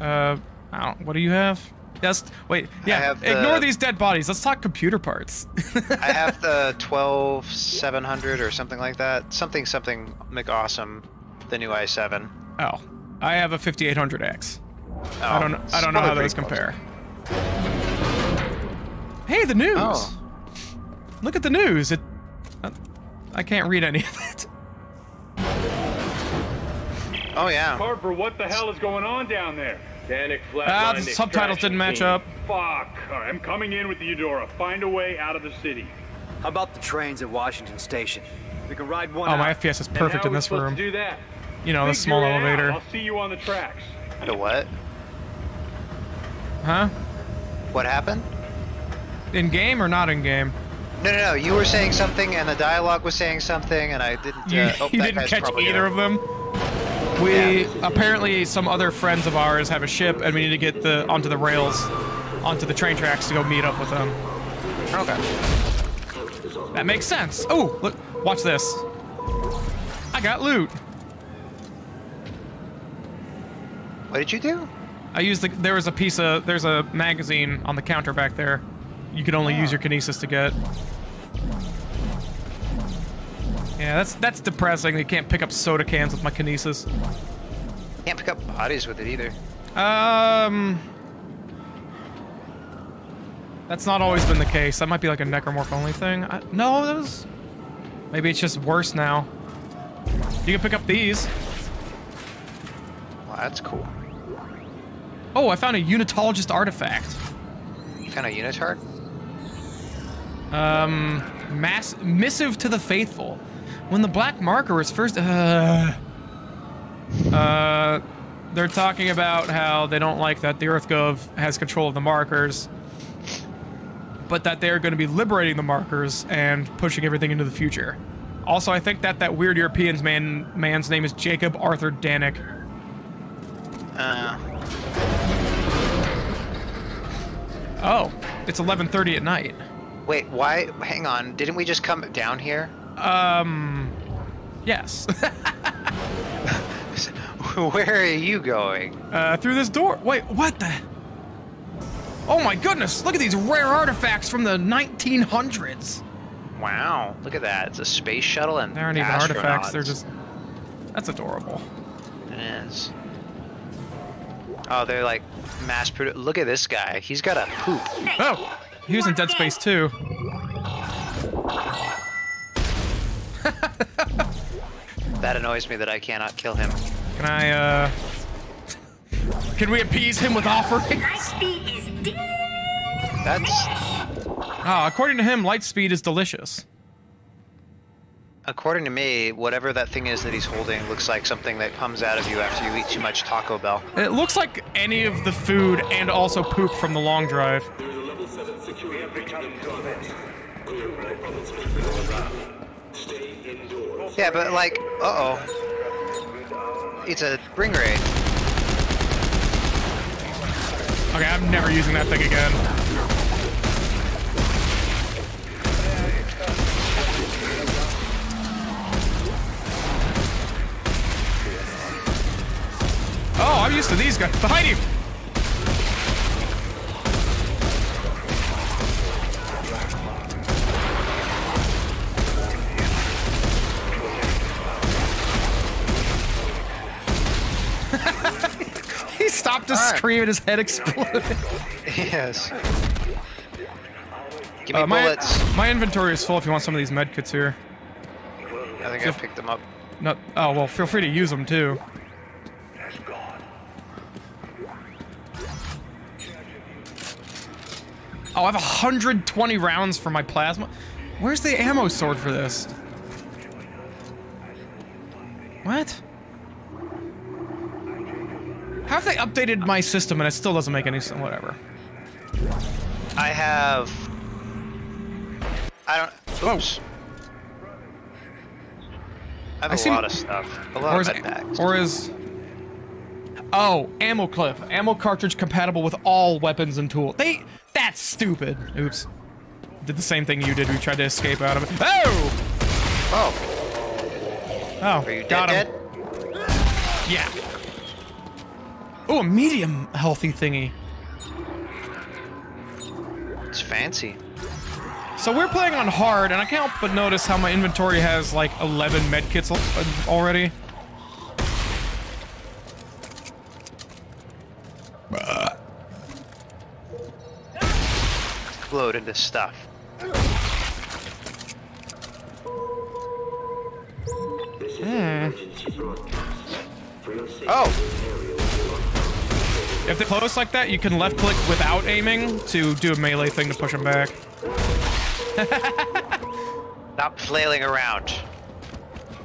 Uh, I don't. What do you have? Yes. Wait. Yeah. have the- Ignore these dead bodies. Let's talk computer parts. I have the 12700 or something like that. Something something McAwesome, the new i7. oh, I have a 5800X. Oh, I don't. I don't know how probably those pretty close. compare. Hey, the news. Oh. Look at the news. It. uh, I can't read any of it. Oh yeah. Harper, what the hell is going on down there? Danik Ah, the subtitles didn't match up. Fuck. All right, I'm coming in with the Eudora. Find a way out of the city. How about the trains at Washington Station? We can ride one Oh, my out. FPS is perfect in this room. Do that. You know, the small it out. elevator. I'll see you on the tracks. The what? Huh? What happened? In game or not in game? No, no, no. You were saying something, and the dialogue was saying something, and I didn't. You, uh, oh, you didn't catch either of them? We apparently some other friends of ours have a ship, and we need to get the onto the rails, onto the train tracks to go meet up with them. Okay. That makes sense. Oh, look! Watch this. I got loot. What did you do? I used the. There was a piece of. There's a magazine on the counter back there. You can only use your kinesis to get. Yeah, that's that's depressing. You can't pick up soda cans with my kinesis. Can't pick up bodies with it either. Um, that's not always been the case. That might be like a necromorph only thing. I, no, that was. Maybe it's just worse now. You can pick up these. Well, that's cool. Oh, I found a unitologist artifact. You found a unitard? Um, mass missive to the faithful. When the black marker was first, uh, uh, they're talking about how they don't like that the EarthGov has control of the markers, but that they're going to be liberating the markers and pushing everything into the future. Also, I think that that weird Europeans man man's name is Jacob Arthur Danik. Uh, Oh, it's 11:30 at night. Wait, why? Hang on. Didn't we just come down here? Um, yes. Where are you going? Uh, through this door. Wait, what the? Oh my goodness! Look at these rare artifacts from the 1900s. Wow, look at that. It's a space shuttle and They aren't even artifacts. They're just. That's adorable. It is. Oh, they're like mass produced. Look at this guy. He's got a poop. Oh, he was in Dead Space too. That annoys me that I cannot kill him. Can I, uh... Can we appease him with offerings? That's Oh, according to him, light speed is delicious. according to me. Whatever that thing is that he's holding looks like something that comes out of you after you eat too much Taco Bell. It looks like any of the food and also poop from the long drive. Yeah, but like, uh oh, it's a bring raid. Okay, I'm never using that thing again. Oh, I'm used to these guys. Behind you! Stopped to scream and his head exploded. yes. Give me Uh, my, bullets. my inventory is full if you want some of these medkits here. I think I picked them up. No, oh, well, feel free to use them too. Oh, I have 120 rounds for my plasma. Where's the ammo sword for this? What? How have they updated my system and it still doesn't make any sense? Whatever. I have. I don't. Oops. I have I a seem- lot of stuff. A lot Or of is, med packs. or is... Oh, ammo clip. Ammo cartridge compatible with all weapons and tools. They... That's stupid. Oops. Did the same thing you did. We tried to escape out of it. Oh! Oh. Oh, Are you dead? got him. dead? Yeah. Oh, a medium healthy thingy. It's fancy. So we're playing on hard, and I can't help but notice how my inventory has like 11 medkits al- already. Explode into stuff. Hmm. Oh! If they're close like that, you can left click without aiming to do a melee thing to push them back. Stop flailing around.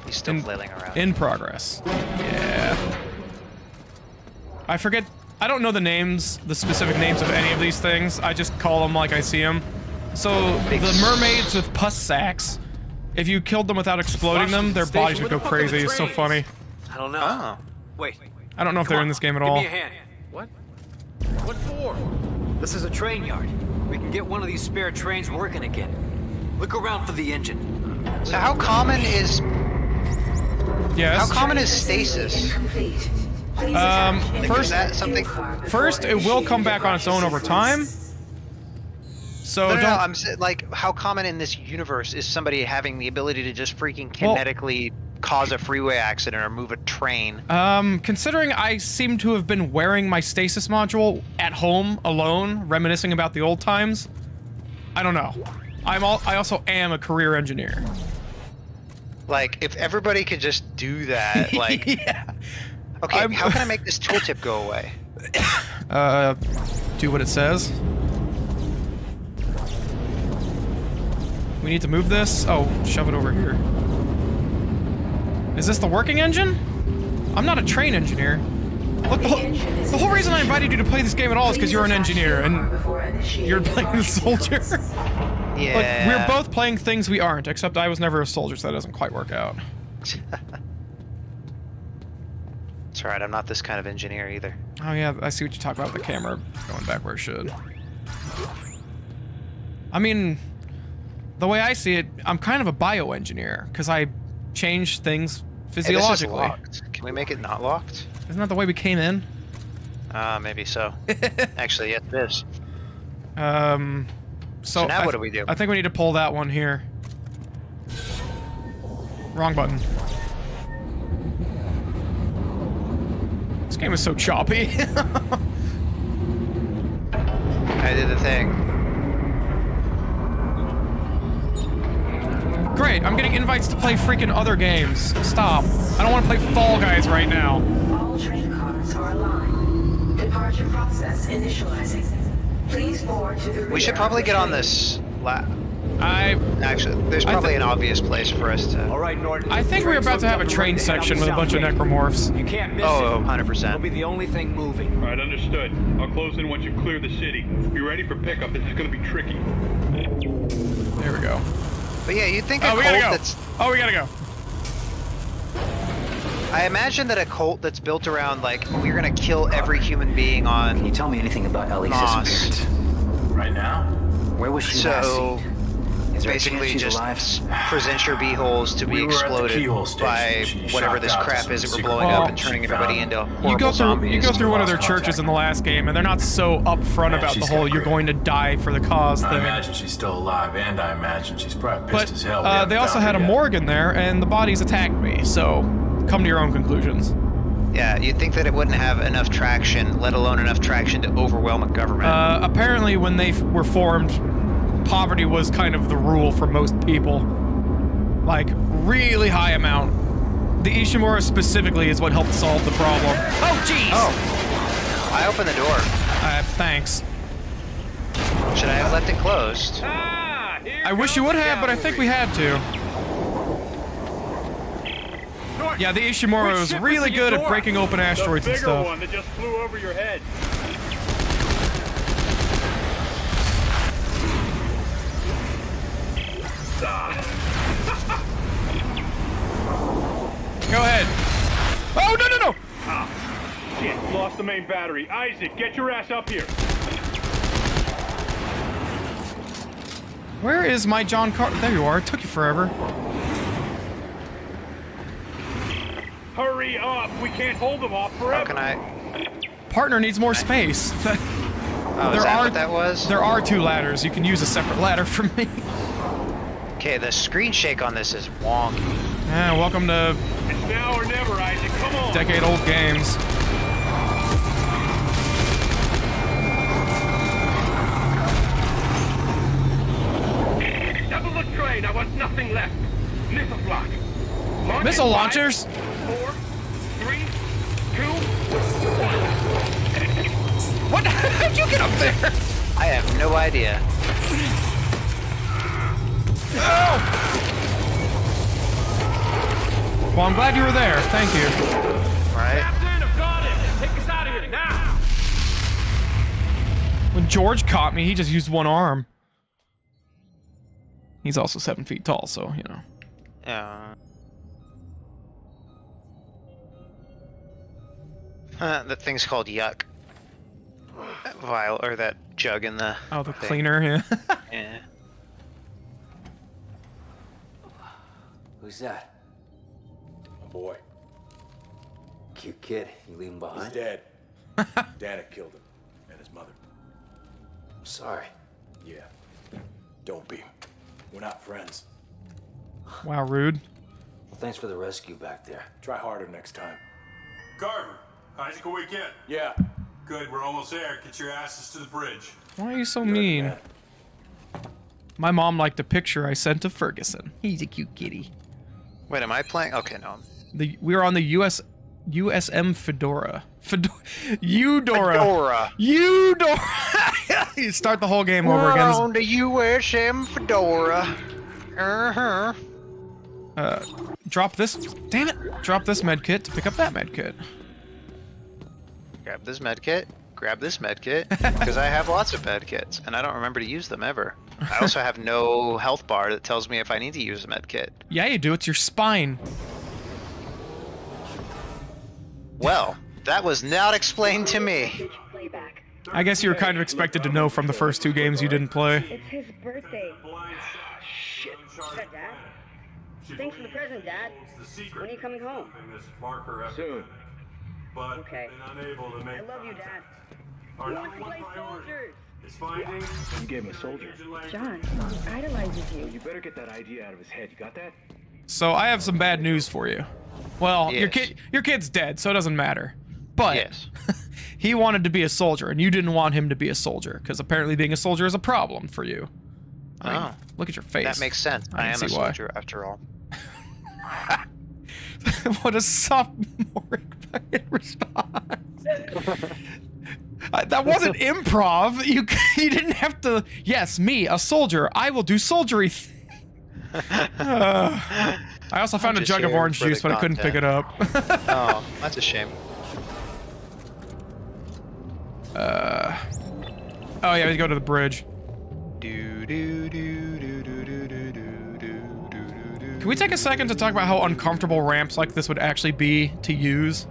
he's still In- flailing around. In progress. Yeah. I forget. I don't know the names, the specific names of any of these things. I just call them like I see them. So the mermaids with pus sacks. If you killed them without exploding them, their bodies would go the fuck are the crazy. It's so funny. I don't know. Oh. Wait. I don't know if Come they're on, in this game at give all. Me a. What? What for? This is a train yard. We can get one of these spare trains working again. Look around for the engine. So how common is Yes. how common is stasis? Um, first, is that something? first it will come back on its own over time. So no, no, don't. no, I'm like, how common in this universe is somebody having the ability to just freaking Well- kinetically cause a freeway accident or move a train? Um, considering I seem to have been wearing my stasis module at home alone, reminiscing about the old times, I don't know. I'm all. I also am a career engineer. Like, if everybody could just do that, like, yeah. okay, I'm- how can I make this tooltip go away? Uh, do what it says. We need to move this. Oh, shove it over here. Is this the working engine? I'm not a train engineer. Look, the whole, the whole reason I invited you to play this game at all is because you're an engineer and you're playing the soldier. Yeah. Like, we're both playing things we aren't, except I was never a soldier, so that doesn't quite work out. It's alright, I'm not this kind of engineer either. Oh yeah, I see what you talk about with the camera going back where it should. I mean, the way I see it, I'm kind of a bioengineer because I change things Hey, physiologically. locked. Can we make it not locked? Isn't that the way we came in? Uh, maybe so. Actually, yes, it is. Um, so, So now I what do we do? I think we need to pull that one here. Wrong button. This game is so choppy. I did the thing. Great, I'm getting invites to play freaking other games. Stop. I don't want to play Fall Guys right now. All train cars are aligned. Departure process initializing. Please board to the We should probably get on this. La- I actually, there's probably an obvious place for us to. All right, Norton. I think we're about to have a train section with a bunch of necromorphs. You can't miss Oh, it. 100%. It'll be the only thing moving. All right, understood. I'll close in once you clear the city. Be ready for pickup. This is going to be tricky. There we go. But yeah, you'd think oh, a Oh, we cult gotta go. that's. Oh, we gotta go. I imagine that a cult that's built around like oh, we're gonna kill every human being on. Can you tell me anything about Ellie's Moss. disappearance? Right now? Where was she last So seen? Is there a chance basically just alive? s- present your beeholes to be We were at the exploded by whatever this crap is that we're blowing up and turning everybody into horrible You go through zombies. you go through one of their Lost churches in the last game, and they're not so upfront Man, about the she's whole "you're going to die for the cause" I thing. imagine she's still alive, and I imagine she's probably pissed But as hell. we uh, they also had a yet. morgue in there, and the bodies attacked me. So come to your own conclusions. Yeah, you'd think that it wouldn't have enough traction, let alone enough traction to overwhelm a government. Uh, apparently, when they f- were formed, poverty was kind of the rule for most people. Like, really high amount. The Ishimura specifically is what helped solve the problem. Oh, jeez! Oh, I opened the door. Uh, thanks. Should I have left it closed? Ah, I wish you would have, but I think we had to. Yeah, the Ishimura Which was really good at breaking open asteroids the and stuff. one that just flew over your head. Battery. Isaac, get your ass up here. Where is my John Car- There you are. It took you forever. Hurry up. We can't hold them off forever. How can I? Partner needs more space. Oh, is that what that was? There are two ladders. You can use a separate ladder for me. Okay, the screen shake on this is wonky. Yeah, welcome to It's now or never, Isaac. Come on. decade-old games. Missile five, launchers? Four, three, two, What? How'd you get up there? I have no idea. Oh! Well, I'm glad you were there. Thank you. Right? Captain, I've got it. Take us out of here now. When George caught me, he just used one arm. He's also seven feet tall, so, you know. Yeah. Uh, that thing's called yuck. That vial or that jug in the. Oh, the thing. cleaner, yeah. Yeah. Who's that? A boy. Cute kid. You leave him behind? He's behind? dead. Dad killed him. And his mother. I'm sorry. Yeah. Don't be. We're not friends. wow, rude. Well, thanks for the rescue back there. Try harder next time. Carver, how'd you go weekend? Yeah. Good, we're almost there. Get your asses to the bridge. Why are you so mean? My mom liked a picture I sent to Ferguson. He's a cute kitty. Wait, am I playing? Okay, no. The we were on the US USM Fedora. Fedora Eudora. Fedora. Eudora. you start the whole game over again. We're again. on the USM Fedora. Uh huh. Uh, drop this. Damn it! Drop this med kit to pick up that med kit. Grab this med kit. Grab this med kit because I have lots of med kits and I don't remember to use them ever. I also have no health bar that tells me if I need to use a med kit. Yeah, you do. It's your spine. Well, that was not explained to me. I guess you were kind of expected to know from the first two games you didn't play. It's his birthday. Shit. Is Dad? Thanks for the present, Dad. When are you coming home? Soon. But Okay. been unable to make I love you, Dad. Our He number wants to one play priority soldiers. is finding You gave him a soldier. John, he idolizes you. You better get that idea out of his head. You got that? So I have some bad news for you. Well, your kid, your kid's dead, so it doesn't matter. But Yes. he wanted to be a soldier, and you didn't want him to be a soldier because apparently being a soldier is a problem for you. I mean, Oh. look at your face. That makes sense. I I, am a see why. soldier after all. what a sophomoric response. uh, that wasn't improv. You you didn't have to. Yes, me, a soldier. I will do soldiery. Uh, I also found a jug of orange juice, but content. I couldn't pick it up. oh, that's a shame. Uh. Oh yeah, we go to the bridge. Do do do. Can we take a second to talk about how uncomfortable ramps like this would actually be to use?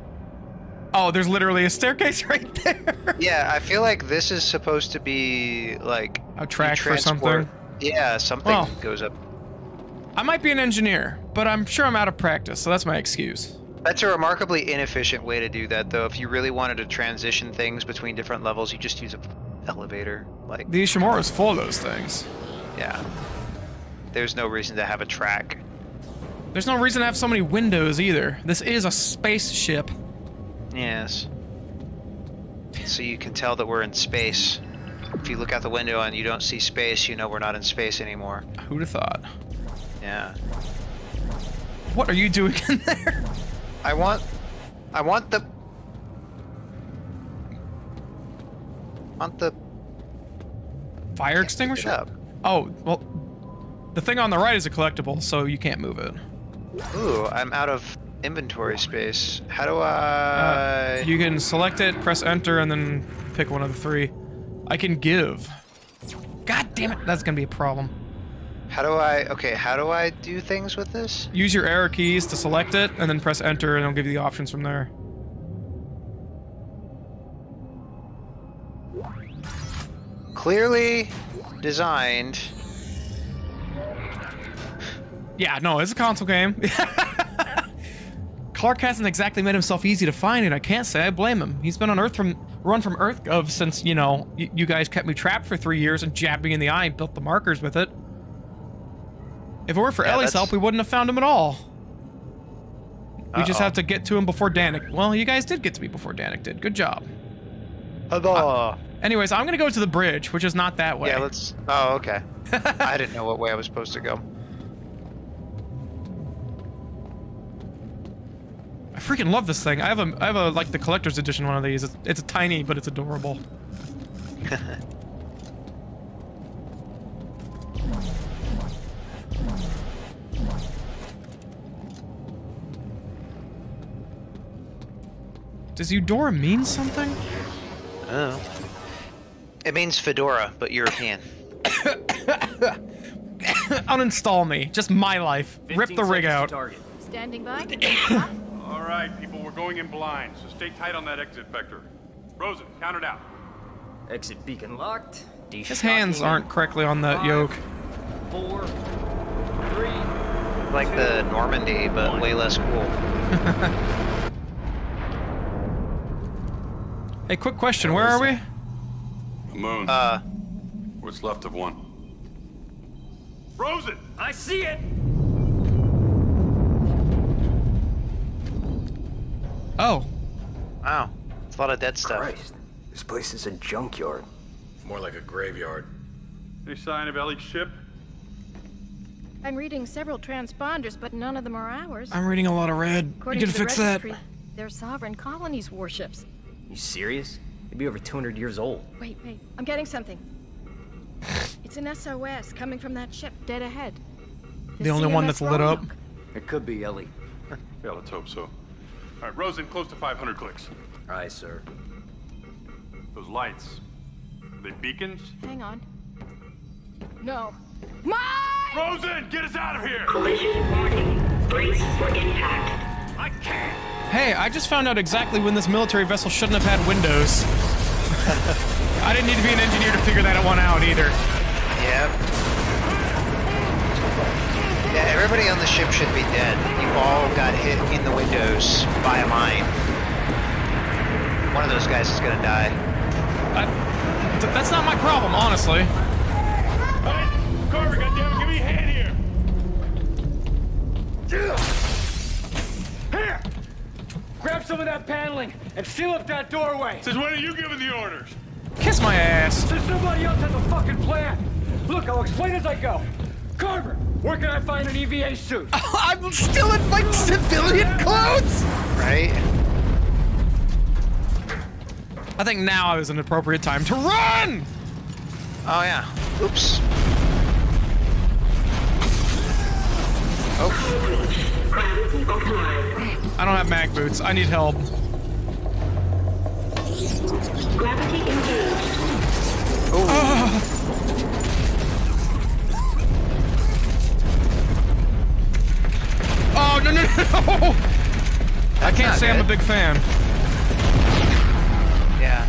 Oh, there's literally a staircase right there. Yeah, I feel like this is supposed to be like A track for something. Yeah, something Well. goes up. I might be an engineer, but I'm sure I'm out of practice, so that's my excuse. That's a remarkably inefficient way to do that, though. If you really wanted to transition things between different levels, you just use a elevator. Like, The Ishimura is full of those things. yeah. There's no reason to have a track. There's no reason to have so many windows either. This is a spaceship. Yes. So you can tell that we're in space. If you look out the window and you don't see space, you know we're not in space anymore. Who'd have thought? Yeah. What are you doing in there? I want, I want the, want the Fire extinguisher? Oh, well, the thing on the right is a collectible, so you can't move it. Ooh, I'm out of inventory space. How do Uh, I? you can select it, press enter, and then pick one of the three. I can give. God damn it, that's gonna be a problem. How do I? Okay, how do I do things with this? Use your arrow keys to select it, and then press enter, and it'll give you the options from there. Clearly designed. Yeah, no, it's a console game. Clarke hasn't exactly made himself easy to find, and I can't say I blame him. He's been on Earth from run from EarthGov since you know y- you guys kept me trapped for three years and jabbed me in the eye and built the markers with it. If it weren't for Yeah, Ellie's that's- help, we wouldn't have found him at all. We just Uh-oh. have to get to him before Danik. Well, you guys did get to me before Danik did. Good job. Huzzah! Uh, anyways, I'm gonna go to the bridge, which is not that way. Yeah, let's. Oh, okay. I didn't know what way I was supposed to go. I freaking love this thing. I have a, I have a like the collector's edition one of these. It's, it's tiny, but it's adorable. Does Eudora mean something? Oh. It means fedora, but European. Uninstall me. Just my life. Rip the rig out. Standing by. All right, people, we're going in blind, so stay tight on that exit vector. Rosen, count it out. Exit beacon locked. His hands aren't correctly on that yoke. Four, three. Like the Normandy, but way less cool. Hey, quick question. Where are we? The moon. Uh. What's left of one. Rosen! I see it! Oh. Wow. It's a lot of dead stuff. Christ, this place is a junkyard. More like a graveyard. Any sign of Ellie's ship? I'm reading several transponders, but none of them are ours. I'm reading a lot of red. According you can to the fix that. registry, They're sovereign colonies warships. You serious? They'd be over 200 years old. Wait, wait. I'm getting something. It's an SOS coming from that ship dead ahead. The only one that's lit up. It could be Ellie. Yeah, let's hope so. All right, Rosen, close to 500 clicks. Aye, sir. Those lights, are they beacons? Hang on. No. My! Rosen, get us out of here! Collision warning. Brace for impact. I can't! Hey, I just found out exactly when this military vessel shouldn't have had windows. I didn't need to be an engineer to figure that one out either. Yep. Yeah, everybody on the ship should be dead. You all got hit in the windows by a mine. One of those guys is gonna die. Th- that's not my problem, honestly. Carver, goddammit, give me a hand here! Here! Grab some of that paneling and seal up that doorway. Since when are you giving the orders? Kiss my ass. Since somebody else has a fucking plan. Look, I'll explain as I go. Carver, where can I find an EVA suit? I'm still in my civilian clothes! Right? I think now is an appropriate time to run! Oh yeah. Oops. Oh. I don't have mag boots. I need help. Gravity engaged. Oh, Oh, no, no, no! I can't say I'm a big fan. Yeah.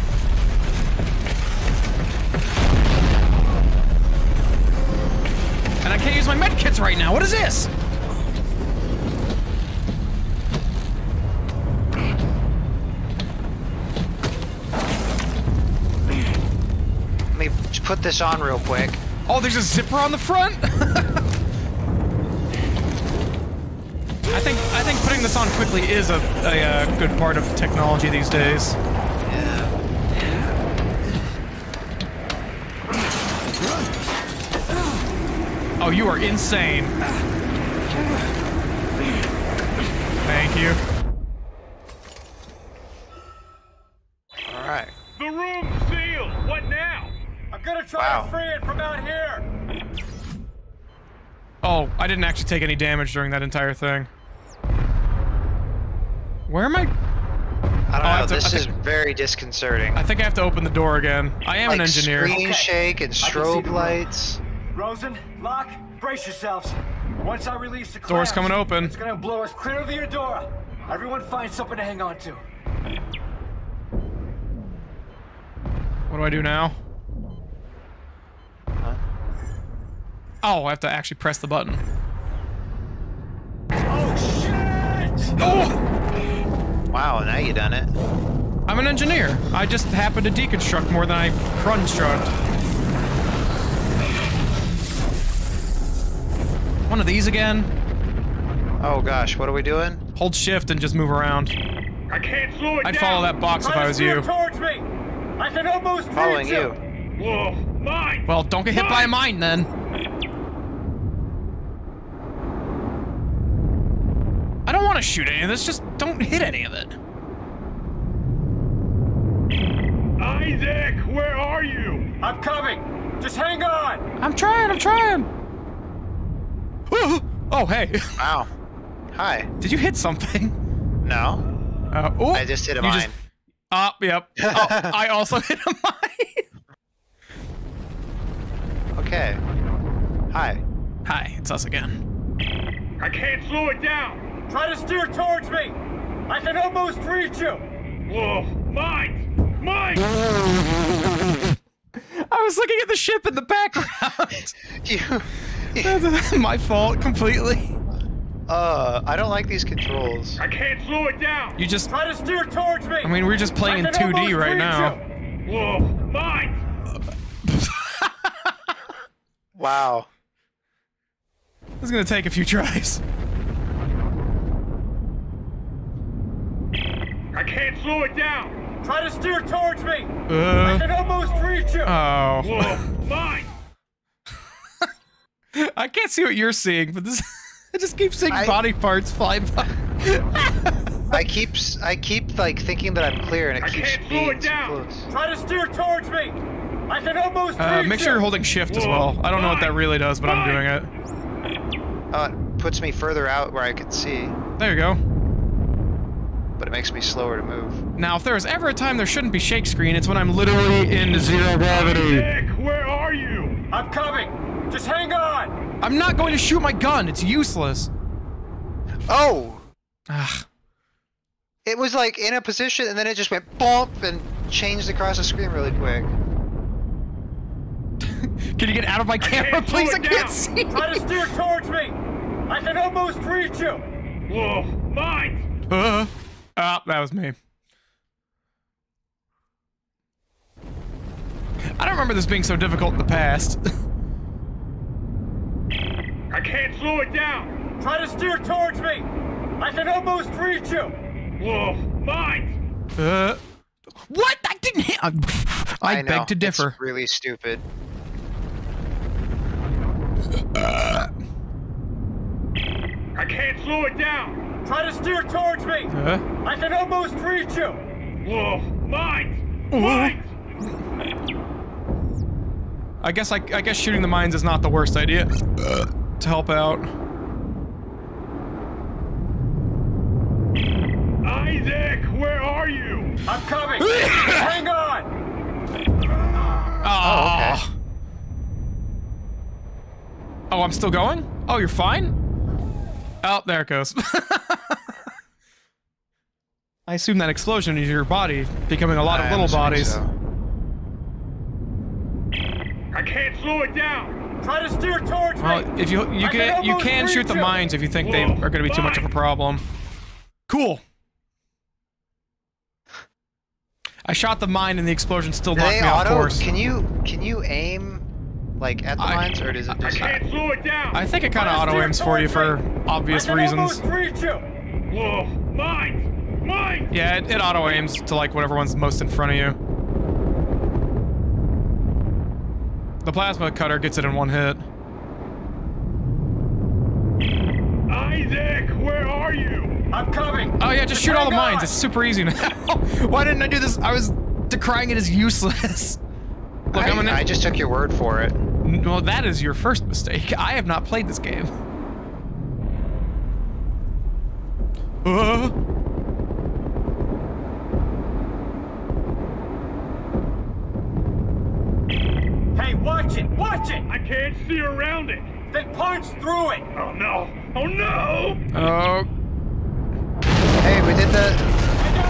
And I can't use my med kits right now. What is this? Let me just put this on real quick. Oh, there's a zipper on the front? I think I think putting this on quickly is a, a, uh good part of technology these days. Oh, you are insane. Thank you. All right. The room's sealed! What now? I'm gonna try Wow. to free it from out here. Oh, I didn't actually take any damage during that entire thing. Where am I? I don't Oh, know. have to- this I is very disconcerting. I think I have to open the door again. I am like an engineer. Screen shake and I can see strobe lights. Rosen, Locke, brace yourselves. Once I release the Door's coming open. It's gonna blow us clear of the Eudora. Everyone find something to hang on to. What do I do now? Huh? Oh, I have to actually press the button. Oh shit! Oh! Wow, now you done it. I'm an engineer. I just happen to deconstruct more than I construct. One of these again? Oh gosh, what are we doing? Hold shift and just move around. I can't slow it I'd down! follow that box if I was steer you. towards me. I can almost Following reach you. Whoa, mine! Well, don't get hit by a mine then. I don't want to shoot any of this, just don't hit any of it. Isaac, where are you? I'm coming. Just hang on. I'm trying, I'm trying. Oh, hey. Wow. Hi. Did you hit something? No. Uh, oh, I just hit a mine. just- Oh, yep. Oh, I also hit a mine. Okay. Hi. Hi, it's us again. I can't slow it down. Try to steer towards me. I can almost reach you. Whoa, mine, mine. I was looking at the ship in the background. you, That's my fault completely. Uh, I don't like these controls. I can't slow it down. You just. Try to steer towards me. I mean, we're just playing in 2D right now. you. Whoa, mine. Wow. This is gonna take a few tries. I can't slow it down. Try to steer towards me. Uh. I can almost reach you. Oh. Whoa, mine. I can't see what you're seeing, but this. I just keep seeing I- body parts fly by. I keep I keep like thinking that I'm clear and it I keeps can't slow being it down. close. Try to steer towards me. I can almost Uh, reach make sure you're holding shift as well. I don't know what that really does, but I'm doing it. Uh, it puts me further out where I can see, There you go. But it makes me slower to move. Now, if there was ever a time there shouldn't be shake screen, it's when I'm literally in zero gravity. Nick, where are you? I'm coming. Just hang on. I'm not going to shoot my gun. It's useless. Oh! Ugh. It was like in a position and then it just went bump and changed across the screen really quick. Can you get out of my camera, can't please? I can't down. see. Try to steer towards me. I can almost reach you. Whoa, mine. Uh, ah, that was me. I don't remember this being so difficult in the past. I can't slow it down. Try to steer towards me. I can almost reach you. Whoa, mine. uh, what? I didn't hit. I, I, know, beg to differ. It's really stupid. I can't slow it down. Try to steer towards me. Uh, I can almost reach you. Whoa, mine. Mine. I guess I, I guess shooting the mines is not the worst idea uh, to help out. Isaac, where are you? I'm coming. hang on. Oh, Oh, I'm still going? Oh, you're fine? Oh, there it goes. I assume that explosion is your body becoming a lot of I'm little bodies. so. I can't slow it down. Try to steer towards Well, me. if you you I can you can shoot the you. mines if you think they are going to be too much of a problem. Cool. I shot the mine and the explosion still knocked they me off course. Can you can you aim like at the I- mines or does it Just I just? can't slow it down. I think it kind of auto aims for you for obvious I can reasons. almost reach you. Whoa, mine. Mine. Yeah, it, it auto aims to like whatever one's most in front of you. The plasma cutter gets it in one hit. Isaac, where are you? I'm coming. Oh yeah, just shoot all the mines. on. It's super easy now. Why didn't I do this? I was decrying it as useless. Look, I, I'm gonna. I just took your word for it. Well, that is your first mistake. I have not played this game. Uh, Hey, watch it. Watch it. I can't see around it. Then punch through it. Oh no. Oh no. oh. Hey, we did the.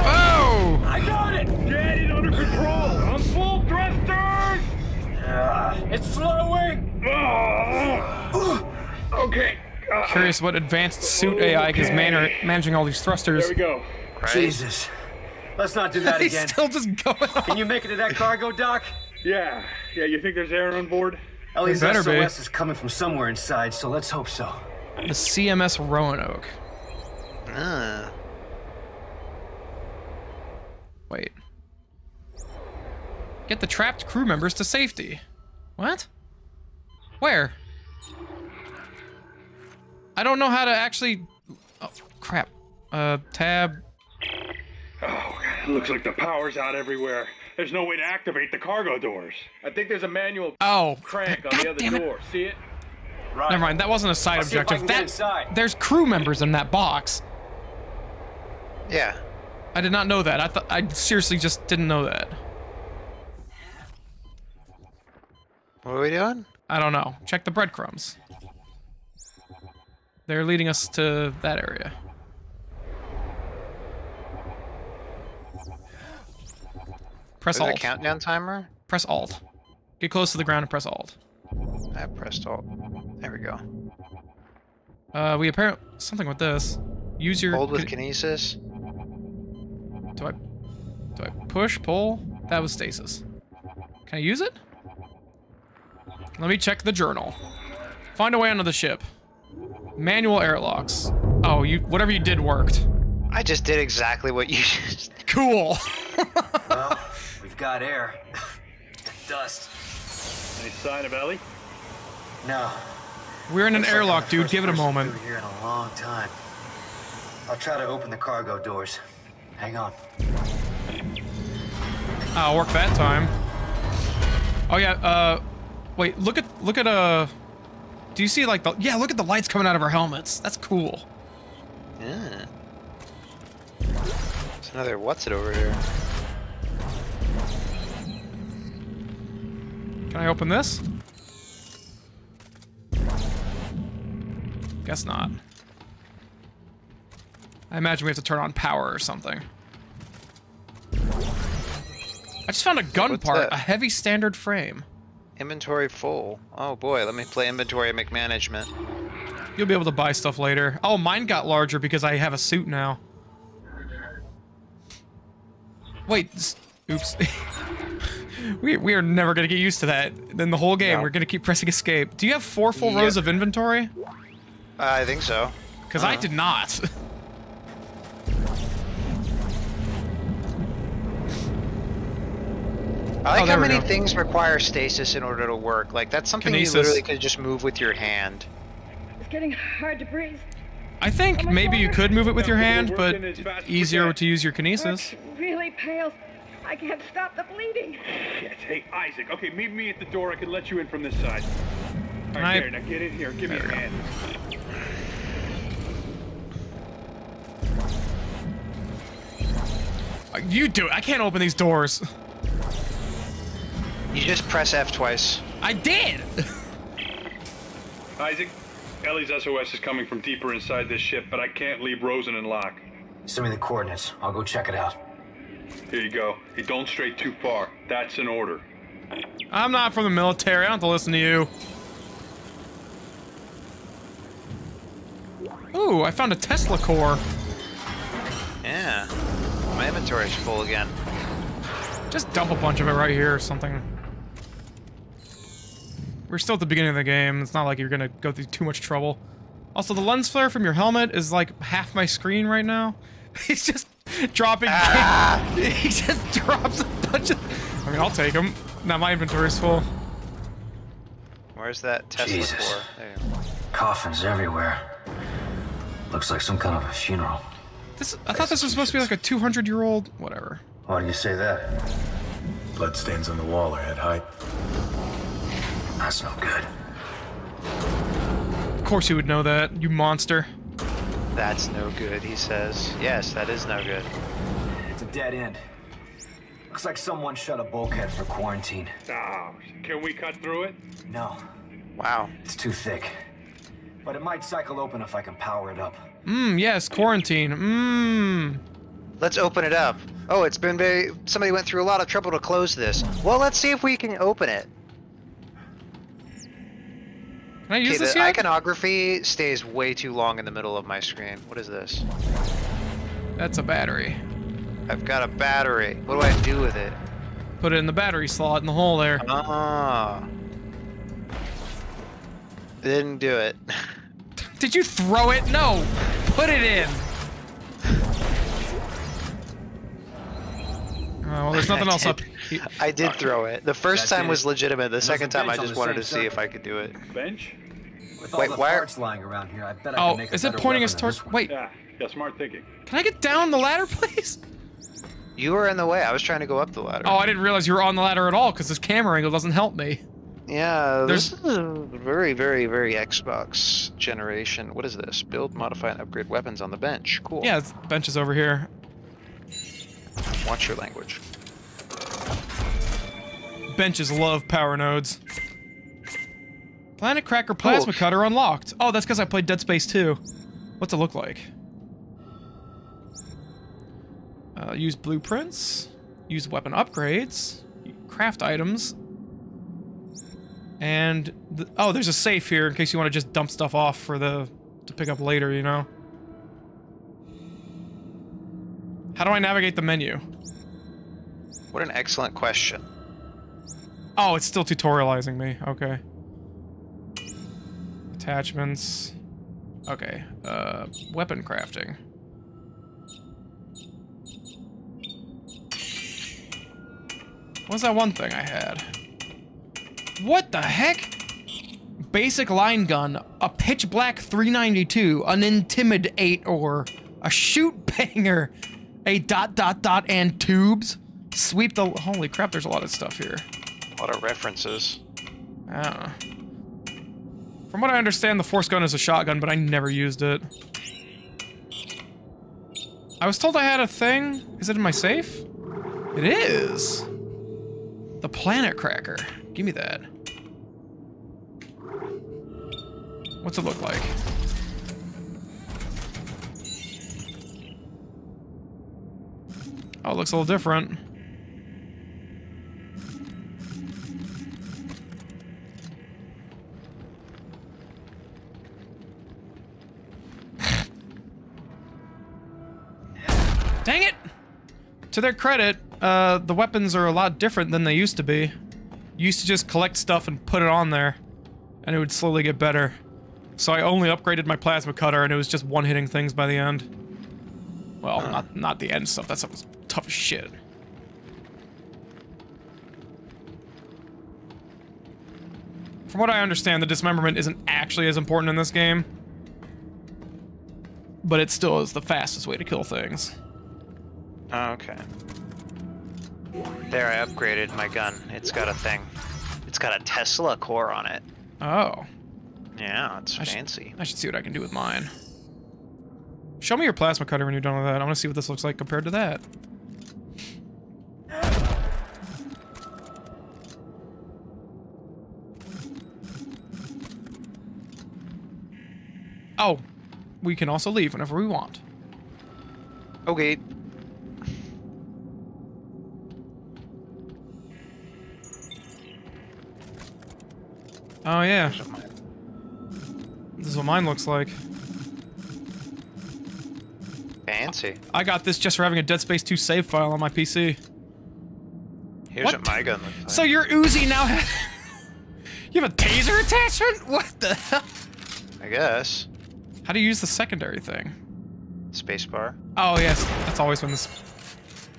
Oh! I got it. Get it under control. On full thrusters. It's slowing. Oh. Okay. Uh, Curious what advanced suit AI is man managing all these thrusters. there we go. Jesus. Let's not do that He's again. still just going on. Can you make it to that cargo dock? Yeah. Yeah. You think there's air on board? Ellie's better be. SOS is coming from somewhere inside, so let's hope so. The CMS Roanoke. Uh, Wait. Get the trapped crew members to safety. What? Where? I don't know how to actually. Oh, crap. Uh, tab. Oh, it looks like the power's out everywhere. There's no way to activate the cargo doors. I think there's a manual Oh. crank on God the other door. See it? Right. Never mind. That wasn't a side I'll see if I objective. That inside. there's crew members in that box. yeah. I did not know that. I thought I seriously just didn't know that. What are we doing? I don't know. Check the breadcrumbs. They're leading us to that area. Press Is it a Alt. countdown timer? Press Alt. Get close to the ground and press Alt. I pressed alt. There we go. Uh, we apparently something with this. Use your Hold with kinesis. Do I do I push, pull? That was stasis. Can I use it? Let me check the journal. Find a way onto the ship. Manual airlocks. Oh, you whatever you did worked. I just did exactly what you just. Cool. well, we've got air. Dust. Any sign of Ellie? No. We're in an Looks like airlock, the dude. Give it a person moment. through Here in a long time. I'll try to open the cargo doors. Hang on. I'll work that time. Oh yeah, uh wait, look at look at uh do you see like the yeah, look at the lights coming out of our helmets. That's cool. Yeah. There's another what's it over here? Can I open this? Guess not. I imagine we have to turn on power or something. I just found a gun What's part, that? a heavy standard frame. Inventory full. Oh boy, let me play inventory and management. You'll be able to buy stuff later. Oh, mine got larger because I have a suit now. Wait, oops. we, we are never going to get used to that. Then the whole game, No. we're going to keep pressing escape. Do you have four full Yep. rows of inventory? I think so. Because I Uh-huh. did not. I like Oh, how many go. things require stasis in order to work. Like that's something Kinesis. you literally could just move with your hand. It's getting hard to breathe. I think oh maybe you could move it with your hand, but working as fast as we easier to use your kinesis. Really pale. I can't stop the bleeding. Shit. Hey, Isaac. Okay, meet me at the door. I can let you in from this side. All right, I- there. Now get in here. Give me a hand. You do it. I can't open these doors. You just press F twice. I did. Isaac, Ellie's SOS is coming from deeper inside this ship, but I can't leave Rosen and Locke. Send me the coordinates. I'll go check it out. Here you go. Hey, don't stray too far. That's an order. I'm not from the military. I don't have to listen to you. Ooh, I found a Tesla core. Yeah. My inventory's full again. Just dump a bunch of it right here or something. We're still at the beginning of the game. It's not like you're gonna go through too much trouble. Also, the lens flare from your helmet is like half my screen right now. He's just dropping. Ah. he just drops a bunch of. I mean, I'll take him. Now my inventory's full. Where's that Tesla Jesus. core? There. Coffins everywhere. Looks like some kind of a funeral. This, I thought this was supposed to be like a 200 year old. Whatever. Why do you say that? Bloodstains on the wall are at height. That's no good. Of course you would know that, you monster. That's no good, he says. Yes, that is no good. It's a dead end. Looks like someone shut a bulkhead for quarantine. Ah, can we cut through it? No, Wow. it's too thick. But it might cycle open if I can power it up. Mmm, yes, quarantine. Mmm. Let's open it up. Oh, it's been very. Somebody went through a lot of trouble to close this. Well, let's see if we can open it. Can I use Okay, this the yet? iconography stays way too long in the middle of my screen. What is this? That's a battery. I've got a battery. What do I do with it? Put it in the battery slot in the hole there. Ah. Didn't do it. Did you throw it? No. Put it in. Uh, well, there's nothing else up. Did- I did throw it. The first That time did was legitimate. The second time I just wanted to same see if. I could do it. Bench? With all Wait, the why are- parts lying around here, I bet I Oh, can make a is it pointing us towards? Wait, Yeah, yeah, smart thinking. can I get down the ladder, please? You were in the way. I was trying to go up the ladder. Oh, I didn't realize you were on the ladder at all because this camera angle doesn't help me. Yeah, There's- this is a very, very, very Xbox generation. What is this? Build, modify, and upgrade weapons on the bench. Cool. Yeah, this bench is over here. Watch your language. Benches love power nodes. Planet Cracker Plasma Cool. Cutter unlocked. Oh, that's because I played Dead Space 2. What's it look like? Uh, use blueprints. Use weapon upgrades. Craft items. And, th oh, there's a safe here in case you want to just dump stuff off for the, to pick up later, you know? How do I navigate the menu? What an excellent question. Oh, it's still tutorializing me. Okay. Attachments. Okay. Uh, weapon crafting. What's that one thing I had? What the heck? Basic line gun, a pitch black 392, an intimidate or a shoot banger, a dot dot dot and tubes. Sweep the holy crap, there's a lot of stuff here. A lot of references. I. From what I understand, the force gun is a shotgun, but I never used it. I was told I had a thing. Is it in my safe? It is. The planet cracker. Give me that. What's it look like? Oh, it looks a little different. To their credit, uh, the weapons are a lot different than they used to be. You used to just collect stuff and put it on there, and it would slowly get better. So I only upgraded my plasma cutter, and it was just one-hitting things by the end. Well, not not the end stuff. That stuff was tough as shit. From what I understand, the dismemberment isn't actually as important in this game. But it still is the fastest way to kill things. Oh, okay. There, I upgraded my gun. It's got a thing. It's got a Tesla core on it. Oh. Yeah, it's I should- fancy. I should see what I can do with mine. Show me your plasma cutter when you're done with that. I want to see what this looks like compared to that. Oh, we can also leave whenever we want. Okay. Oh yeah. This is what mine looks like. Fancy. I got this just for having a Dead Space 2 save file on my PC. Here's What? what, my gun looks like. So your Uzi now has... you have a taser attachment? What the hell? I guess. How do you use the secondary thing? Spacebar. Oh yes, that's always been this...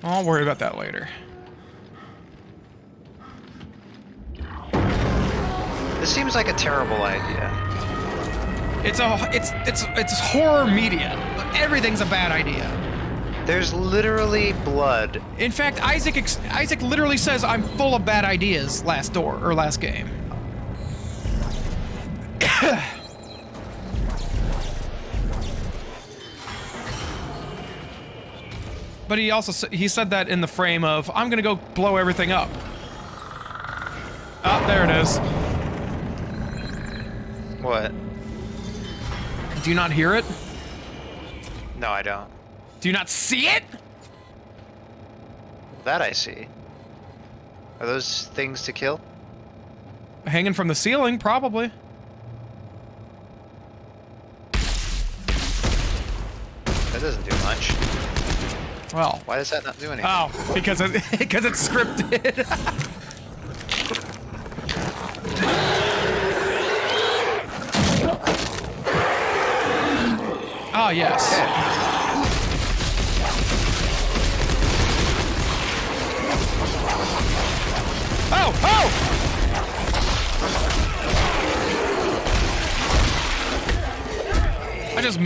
I'll worry about that later. This seems like a terrible idea. It's a... It's... It's... It's horror media. Everything's a bad idea. There's literally blood. In fact, Isaac ex Isaac literally says I'm full of bad ideas last door or last game. but he also he said that in the frame of I'm gonna go blow everything up. Oh, there it is. What? Do you not hear it? No, I don't. Do you not see it? That I see. Are those things to kill? Hanging from the ceiling, probably. That doesn't do much. Well, Why does that not do anything? oh, because it, because it's scripted. oh yes. Oh, oh! I just,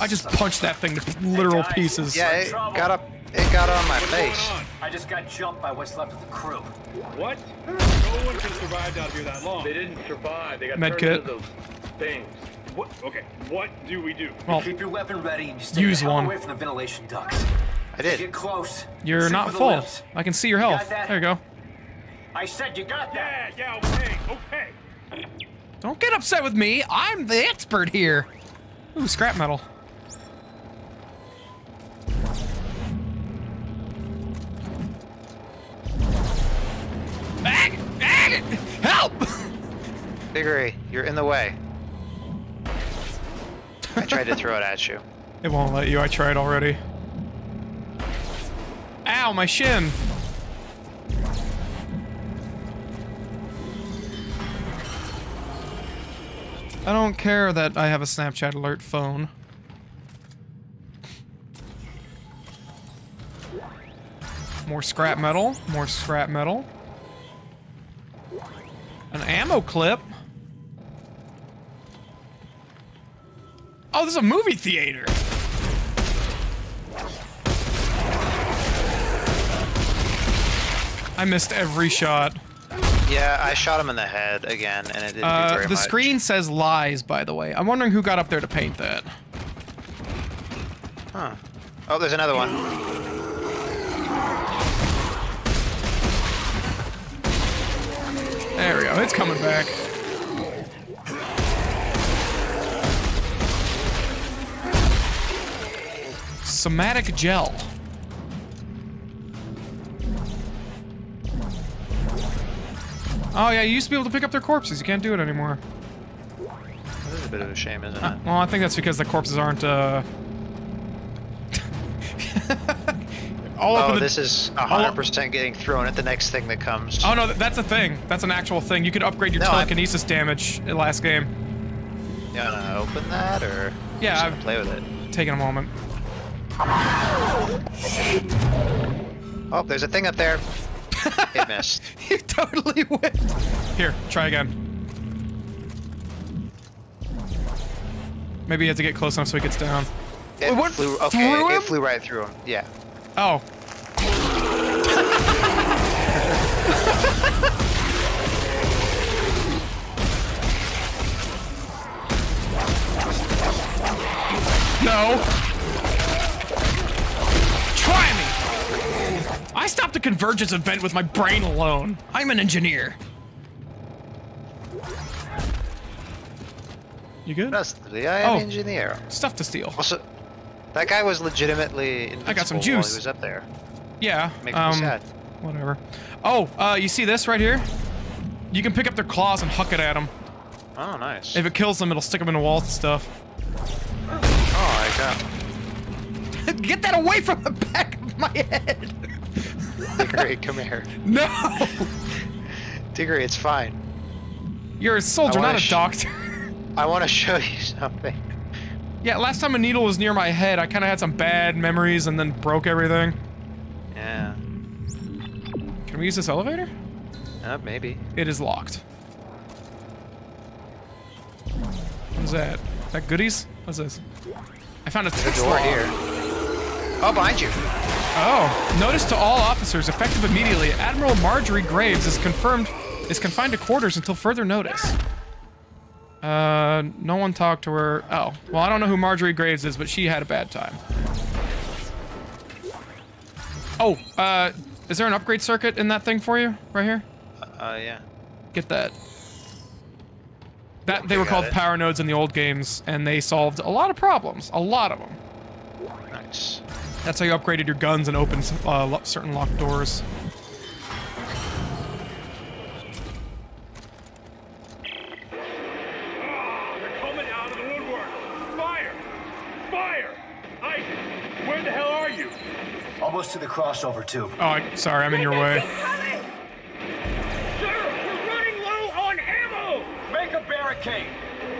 I just punched that thing to literal pieces. Yeah, it got up. It got on my face. I just got jumped by what's left of the crew. What? No one could have survived out here that long. They didn't survive. They got Med turned kit. into those things. What? Okay, what do we do? Well, Keep your weapon ready and stay use the hell one. away from the ventilation ducts. I did. Get close. You're Shoot not full. lips. I can see your health. got that? There you go. I said you got that. Yeah, yeah, okay, okay. Don't get upset with me. I'm the expert here. Ooh, scrap metal. Ag! Ag! Help! Diggery, you're in the way. I tried to throw it at you. It won't let you. I tried already. Ow, my shin. I don't care that I have a Snapchat alert phone. More scrap metal. More scrap metal. An ammo clip. Oh, this is a movie theater. I missed every shot. Yeah, I shot him in the head again, and it didn't do Uh, very the much. screen says lies, by the way. I'm wondering who got up there to paint that. Huh. Oh, there's another one. There we go. It's coming back. Somatic gel. Oh yeah, you used to be able to pick up their corpses. You can't do it anymore. That is a bit of a shame, isn't Uh, it? well, I think that's because the corpses aren't. Uh... all oh, this is all 100% getting thrown at the next thing that comes. Oh no, that's a thing. That's an actual thing. You could upgrade your No, I'm- telekinesis damage in last game. You wanna open that, or Yeah, I've- play with it? Taking a moment. Oh, there's a thing up there. it missed. you totally whipped. Here, try again. Maybe you have to get close enough so he gets down. It What, flew. Okay, through it him? flew right through him. Yeah. Oh. no. I stopped a convergence event with my brain alone. I'm an engineer. You good? Trustly, I am Oh. engineer. Stuff to steal. Also, that guy was legitimately invincible I got some while juice. he was up there. Yeah. Makes me um, sad. Whatever. Oh, uh, you see this right here? You can pick up their claws and huck it at them. Oh, nice. If it kills them, it'll stick them in the walls and stuff. Oh, I got. Get that away from the back of my head! Diggery, come here. No! Diggery, it's fine. You're a soldier, not a doctor. I want to show you something. yeah, last time a needle was near my head, I kind of had some bad memories and then broke everything. Yeah. Can we use this elevator? Uh, maybe. It is locked. What is that? Is that goodies? What's this? I found a There's a door here. Oh, behind you. Oh, notice to all officers, effective immediately. Admiral Marjorie Graves is confirmed is confined to quarters until further notice. Uh, no one talked to her. Oh, well, I don't know who Marjorie Graves is, but she had a bad time. Oh, uh, is there an upgrade circuit in that thing for you, right here? Uh, yeah. Get that. That they Okay, were called it. power nodes in the old games, and they solved a lot of problems. A lot of them. Nice. That's how you upgraded your guns and opened uh, lo- certain locked doors. They're coming out of the woodwork. Fire! Fire! Isaac, where the hell are you? Almost to the crossover tube. Oh, sorry, I'm in your way. Sir, we're running low on ammo! Make a barricade.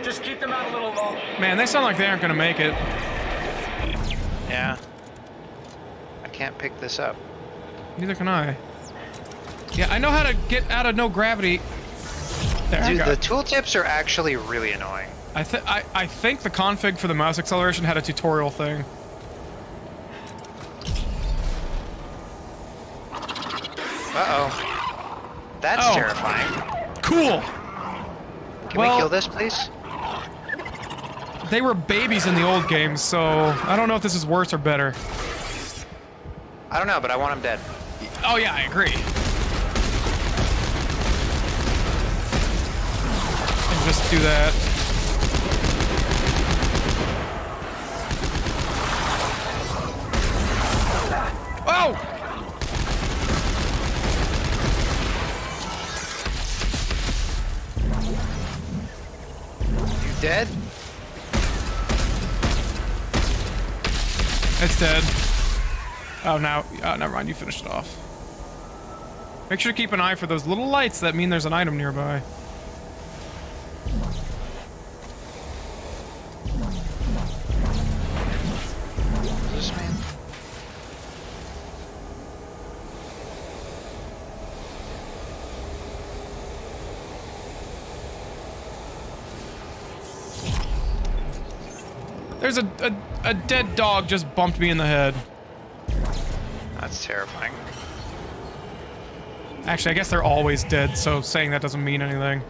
Just keep them out a little longer. Man, they sound like they aren't gonna make it. Yeah. Can't pick this up. Neither can I. Yeah, I know how to get out of no gravity. There, Dude, the tooltips are actually really annoying. I, th I, I think the config for the mouse acceleration had a tutorial thing. Uh-oh. That's Oh. terrifying. Cool! Can Well- we kill this, please? They were babies in the old games, so I don't know if this is worse or better. I don't know, but I want him dead. Oh yeah, I agree. And just do that. Oh! You dead? It's dead. Oh, now, oh, never mind. You finished it off. Make sure to keep an eye for those little lights that mean there's an item nearby. This man. There's a, a, a dead dog just bumped me in the head. That's terrifying. Actually, I guess they're always dead, so saying that doesn't mean anything.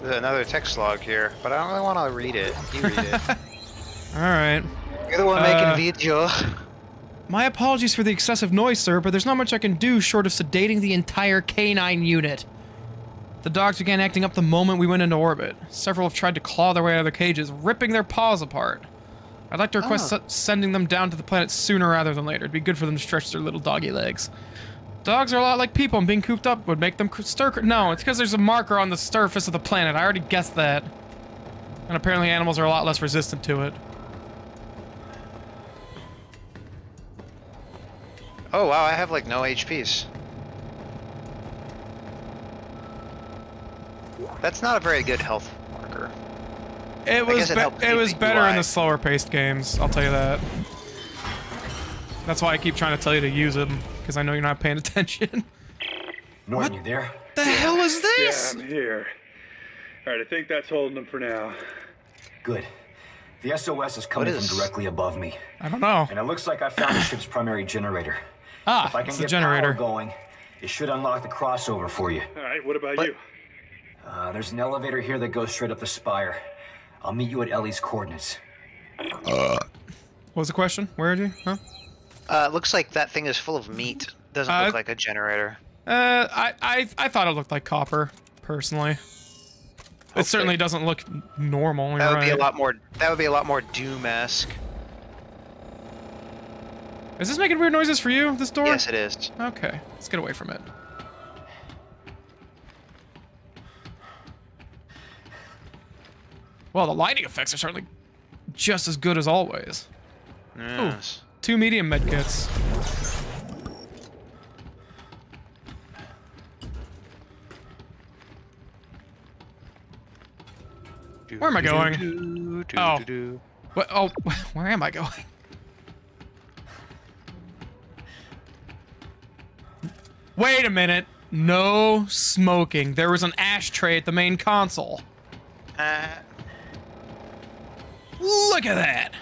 There's another text log here, but I don't really want to read it. You read it. Alright. You're the one Uh, making video. My apologies for the excessive noise, sir, but there's not much I can do short of sedating the entire canine unit. The dogs began acting up the moment we went into orbit. Several have tried to claw their way out of their cages, ripping their paws apart. I'd like to request ah. Oh. se- sending them down to the planet sooner rather than later. It'd be good for them to stretch their little doggy legs. Dogs are a lot like people, and being cooped up would make them cr- stir. cr- No, it's because there's a marker on the surface of the planet. I already guessed that. And apparently, animals are a lot less resistant to it. Oh wow, I have like no HPs. That's not a very good health marker. It was guess it be- it was the better in the slower paced games. I'll tell you that. That's why I keep trying to tell you to use them because I know you're not paying attention. Norton, you there? the hell is this? Yeah, I'm here. All right, I think that's holding them for now. Good. The SOS is coming What is- from directly above me. I don't know. And it looks like I found the ship's primary generator. Ah, if I can it's the get generator. power going, it should unlock the crossover for you. All right, what about you? Uh, there's an elevator here that goes straight up the spire. I'll meet you at Ellie's coordinates. Uh. What was the question? Where are you? Huh? Uh, looks like that thing is full of meat. Doesn't Uh, look like a generator. Uh, I, I I thought it looked like copper, personally. It certainly doesn't look normal. That would right. be a lot more. That would be a lot more Doom-esque. Is this making weird noises for you? This door? Yes, it is. Okay, let's get away from it. Well, the lighting effects are certainly just as good as always. Yes. Ooh, two medium medkits. Where am I going? Oh. What? Oh, where am I going? Wait a minute. No smoking. There was an ashtray at the main console. Uh, Look at that.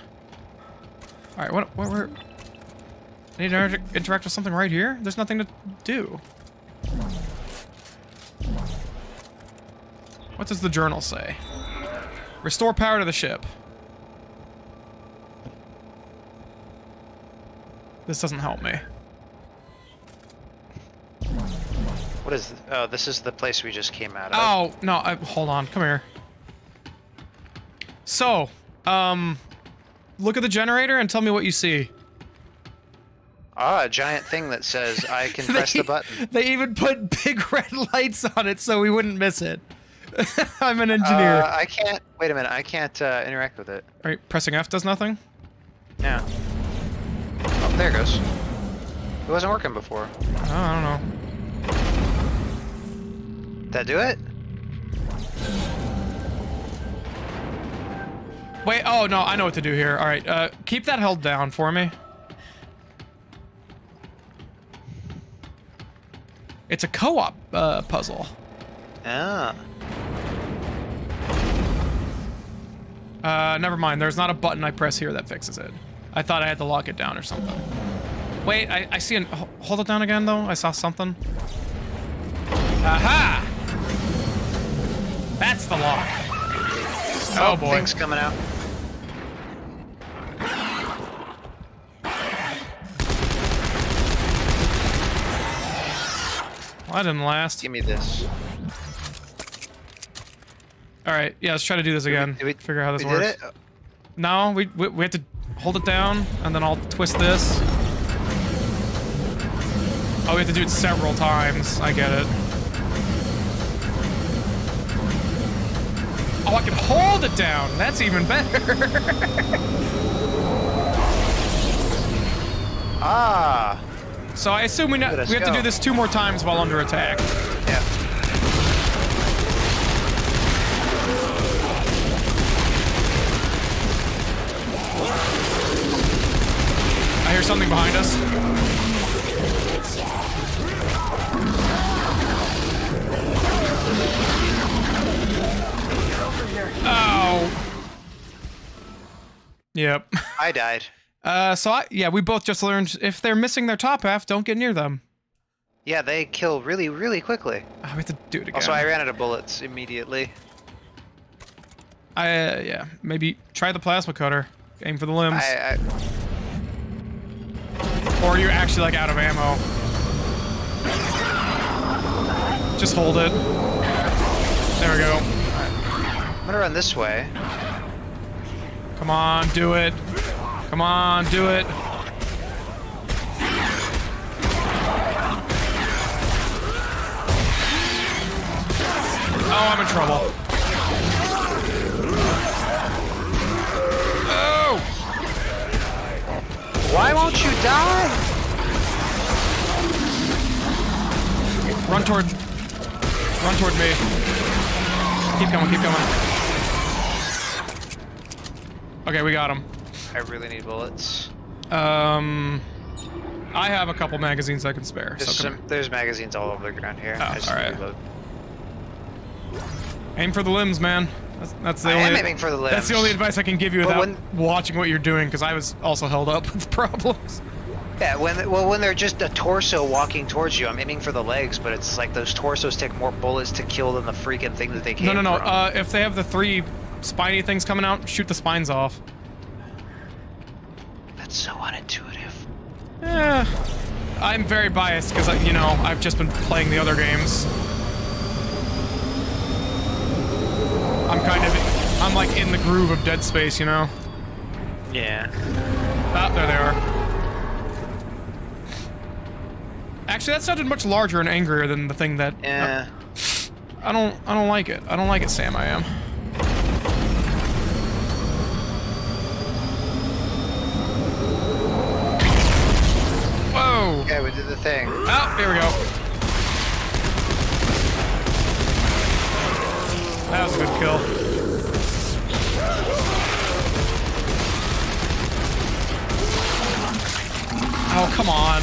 All right, what? What? Where? I need to inter- interact with something right here. There's nothing to do. What does the journal say? Restore power to the ship. This doesn't help me. what is? Oh, this is the place we just came out of. Oh, no, I, hold on. Come here. So, um, look at the generator and tell me what you see. Ah, a giant thing that says I can press the button. They even put big red lights on it so we wouldn't miss it. I'm an engineer. Uh, I can't. Wait a minute. I can't uh, interact with it. All right, pressing F does nothing? Yeah. Oh, there it goes. It wasn't working before. Oh, I don't know. Did that do it? Wait, oh no, I know what to do here. All right, uh, keep that held down for me. It's a co-op uh, puzzle. Ah. Uh, never mind. There's not a button I press here that fixes it. I thought I had to lock it down or something. Wait, I, I see an... Hold it down again, though. I saw something. Aha! That's the lock. Oh, boy. Things coming out. That didn't last. Give me this. All right, yeah, let's try to do this again. we Figure out how this we did works. it? No, we, we we have to hold it down, and then I'll twist this. Oh, we have to do it several times. I get it. Oh, I can hold it down. That's even better. ah. So I assume we, know, we have to do this two more times while under attack. Yeah. I hear something behind us. Oh. Yep. I died. Uh, so I, yeah, we both just learned if they're missing their top half, don't get near them. Yeah, they kill really, really quickly. Oh, we have to do it again. Also, I ran out of bullets immediately. I, uh, yeah, maybe try the plasma cutter. Aim for the limbs. I, Or are actually like out of ammo? Just hold it. There we go. I'm gonna run this way. Come on, do it. Come on, do it. Oh, I'm in trouble. Oh! Why won't you die? Run toward... Run toward me. Keep coming, keep coming. Okay, we got him. I really need bullets. Um... I have a couple magazines I can spare. There's, So some, there's magazines all over the ground here. Oh, I just alright. reload. Aim for the limbs, man. That's, that's the I only. am aiming for the limbs. That's the only advice I can give you But without when- watching what you're doing, because I was also held up with problems. Yeah, when well when they're just a torso walking towards you, I'm aiming for the legs, but it's like those torsos take more bullets to kill than the freaking thing that they came No, no, no. Uh, if they have the three spiny things coming out, shoot the spines off. That's so unintuitive. Yeah. I'm very biased because, you know, I've just been playing the other games. I'm kind of, I'm like in the groove of Dead Space, you know? Yeah. Ah, there they are. Actually, that sounded much larger and angrier than the thing that. Yeah. I don't. I don't like it. I don't like it, Sam. I am. Whoa! Okay, we did the thing. Oh, here we go. That was a good kill. Oh, come on.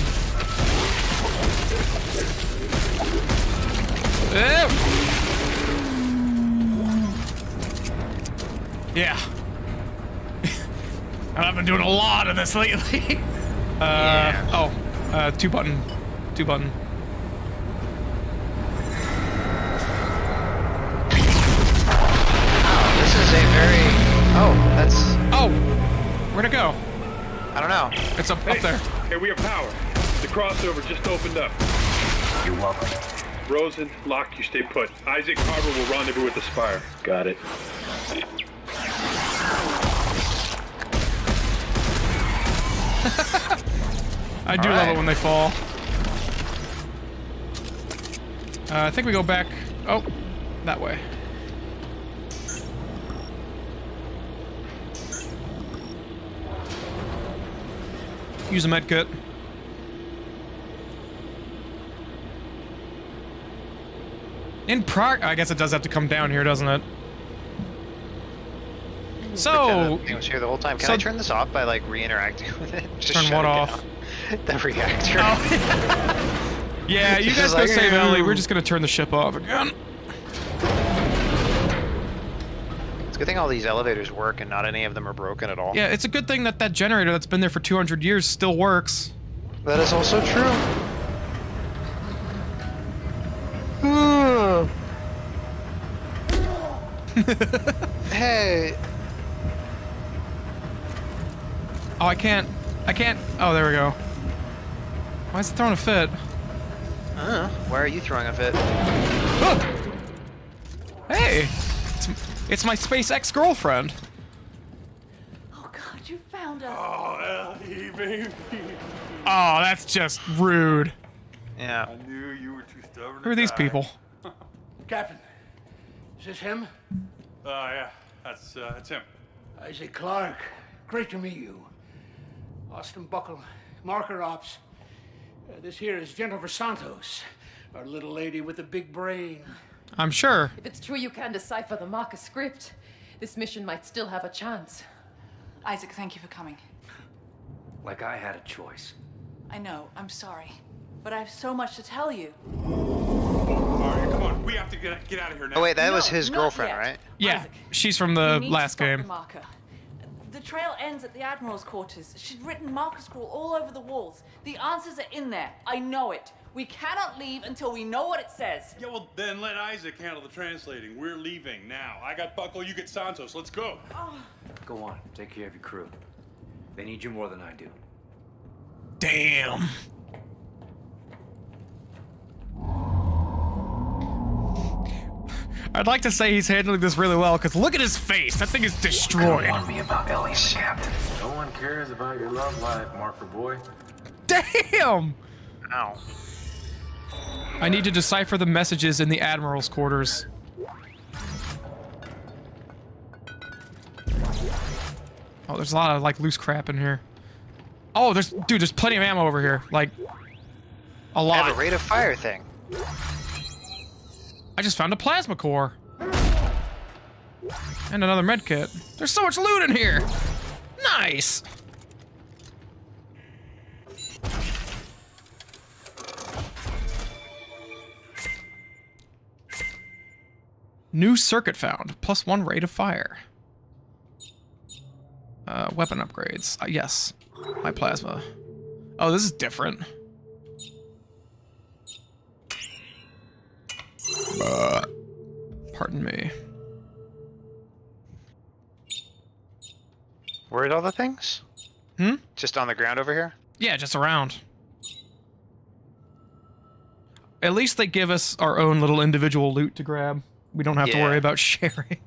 Ew. Yeah. I've been doing a lot of this lately. uh, oh, uh, two button, two button. This is a very. Oh, that's. Oh, where'd it go? I don't know. It's up, Hey, up there. Hey, we have power. The crossover just opened up. You're welcome. Rosen, Locke, you stay put. Isaac Carver will rendezvous with the Spire. Got it. I do All love it when they fall. Uh, I think we go back. Oh, that way. Use a medkit. In prog, I guess it does have to come down here, doesn't it? So, thing was here the whole time. Can so- I turn this off by like re-interacting with it? Just Turn what it off? down. the reactor. Oh. yeah, you guys just go like, save Ellie. We're just gonna turn the ship off again. It's a good thing all these elevators work and not any of them are broken at all. Yeah, it's a good thing that that generator that's been there for 200 years still works. That is also true. hey. Oh, I can't. I can't. Oh, there we go. Why is it throwing a fit? Uh, why are you throwing a fit? Hey, it's, it's my SpaceX girlfriend. Oh God, you found us. Oh, Ellie, baby. Oh, that's just rude. Yeah. I knew you were too stubborn. Who are these people? Captain, is this him? Oh, yeah. That's, uh, that's him. Isaac Clarke. Great to meet you. Austin Buckell, Marker Ops. Uh, this here is Jennifer Santos, our little lady with the big brain. I'm sure. If it's true you can decipher the Marker script, this mission might still have a chance. Isaac, thank you for coming. Like I had a choice. I know, I'm sorry. But I have so much to tell you. All right, come on. We have to get, get out of here now. Oh wait, that was his girlfriend, yet. right? Yeah, she's from the You need to last stop the game. marker. The trail ends at the Admiral's quarters. She'd written marker scroll all over the walls. The answers are in there. I know it. We cannot leave until we know what it says. Yeah, well, then let Isaac handle the translating. We're leaving now. I got Buckell, you get Santos. Let's go. Go on, take care of your crew. They need you more than I do. Damn. I'd like to say he's handling this really well, because look at his face. That thing is destroyed. Warn me about Ellie and the captain. No one cares about your love life, Marker Boy. Damn! Ow. I need to decipher the messages in the Admiral's quarters. Oh, there's a lot of, like, loose crap in here. Oh, there's... Dude, there's plenty of ammo over here. Like, a lot. have a rate of fire thing. I just found a plasma core. And another med kit. There's so much loot in here! Nice! New circuit found. Plus one rate of fire. Uh, weapon upgrades. Uh, yes. My plasma. Oh, this is different. Uh, pardon me. Where's all the things? Hmm? Just on the ground over here? Yeah, just around. At least they give us our own little individual loot to grab. We don't have to worry about sharing.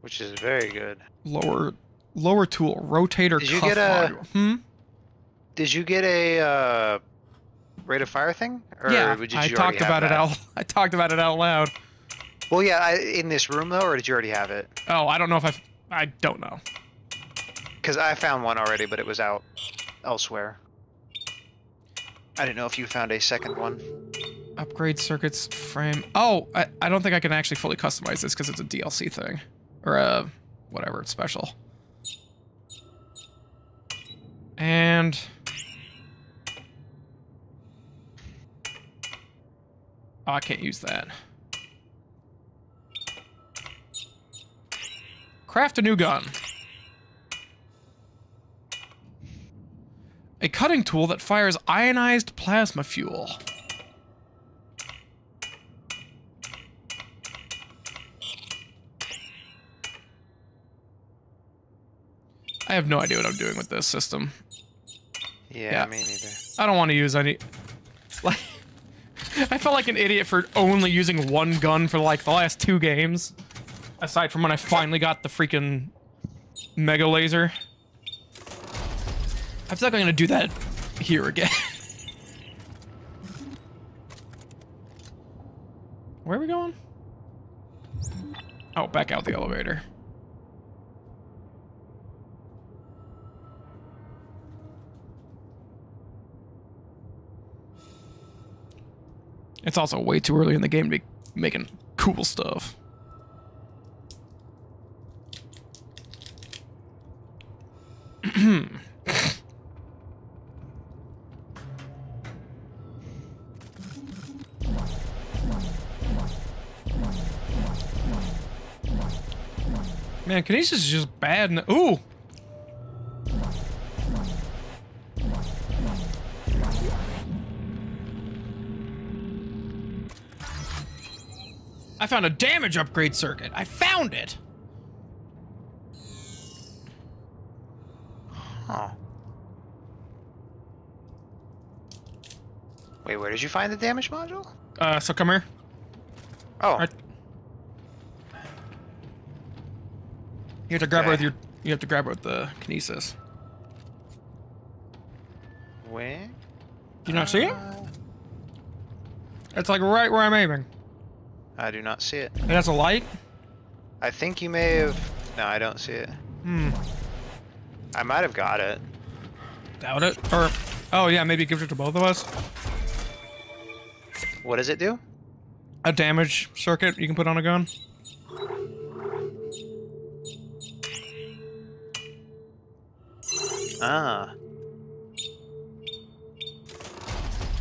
Which is very good. Lower lower tool, rotator Did you cuff get a- module. Hmm? Did you get a uh, rate of fire thing? Or yeah, did I you talked already have about it out I talked about it out loud. Well, yeah, I, in this room though, or did you already have it? Oh, I don't know if I I don't know. Because I found one already, but it was out elsewhere. I didn't know if you found a second one. Upgrade circuits frame. Oh, I, I don't think I can actually fully customize this because it's a DLC thing. Or a whatever, it's special. And Oh, I can't use that. Craft a new gun. A cutting tool that fires ionized plasma fuel. I have no idea what I'm doing with this system. Yeah, Yeah. me neither. I don't want to use any. Like, I felt like an idiot for only using one gun for like the last two games. Aside from when I finally got the freaking mega laser. I feel like I'm gonna do that here again. Where are we going? Oh, back out the elevator. It's also way too early in the game to be making cool stuff. Man, Kinesis is just bad. Ooh! Found a damage upgrade circuit. I found it. Huh. Wait, where did you find the damage module? Uh, so come here. Oh. Right. You have to grab her with your. You have to grab her with the kinesis. Where? Do you not see it? Uh, It's like right where I'm aiming. I do not see it. It has a light. I think you may have. No, I don't see it. Hmm. I might have got it. Doubt it. Or, oh yeah, maybe it gives it to both of us. What does it do? A damage circuit you can put on a gun. Ah.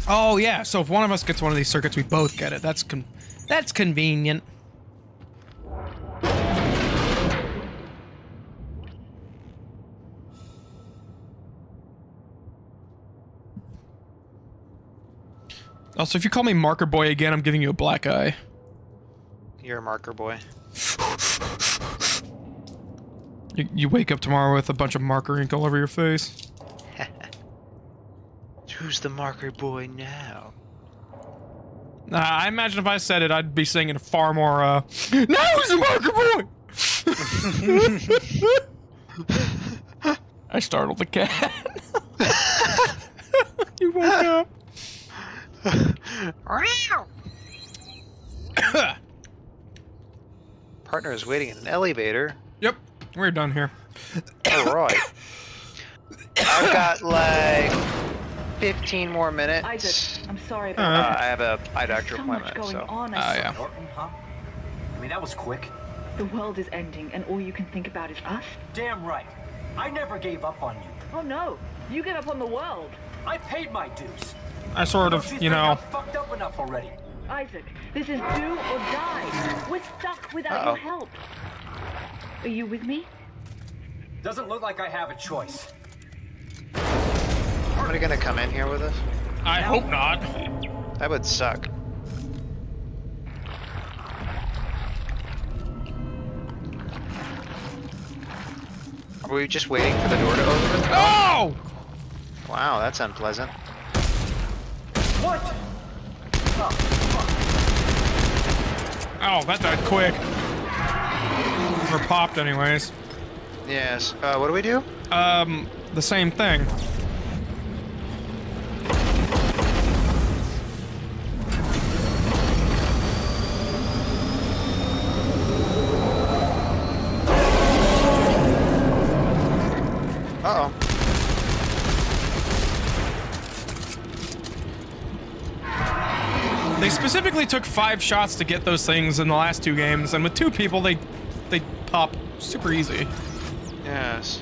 Oh yeah. So if one of us gets one of these circuits, we both get it. That's con. That's convenient. Also, if you call me Marker Boy again, I'm giving you a black eye. You're a marker boy. You, you wake up tomorrow with a bunch of marker ink all over your face. Who's the marker boy now? Uh, I imagine if I said it, I'd be singing far more, uh, Now who's the marker boy? I startled the cat. you woke up. Partner is waiting in an elevator. Yep, we're done here. Alright. I've got like 15 more minutes. Isaac, I'm Uh, about I have a eye doctor so much appointment, going so. on. Oh, I yeah. Norton, huh? I mean, that was quick. The world is ending, and all you can think about is us? Damn right. I never gave up on you. Oh no, you gave up on the world. I paid my dues. I sort of, you, you think know. I'm fucked up enough already? Isaac, this is do or die. We're stuck without Uh-oh. your help. Are you with me? Doesn't look like I have a choice. Somebody gonna come in here with us? I hope not. That would suck. Are we just waiting for the door to open? Oh! Wow, that's unpleasant. What? Oh, that died quick. Or popped, anyways. Yes. Uh, what do we do? Um, the same thing. Specifically took five shots to get those things in the last two games, and with two people, they they pop super easy. Yes.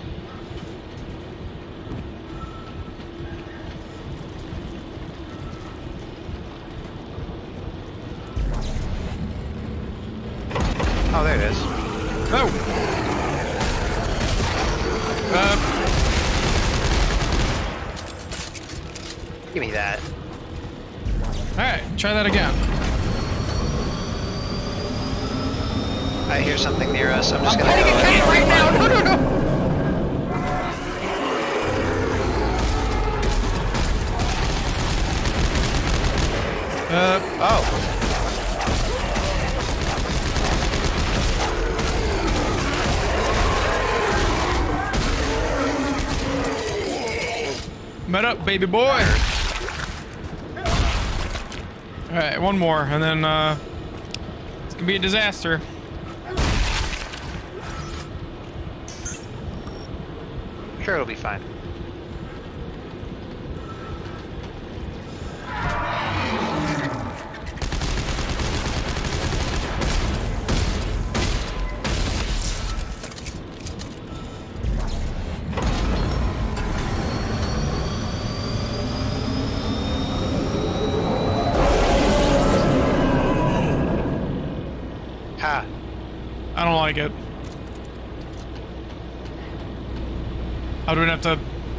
Baby boy. All right, one more, and then uh, it's gonna be a disaster. Sure, it'll be fine.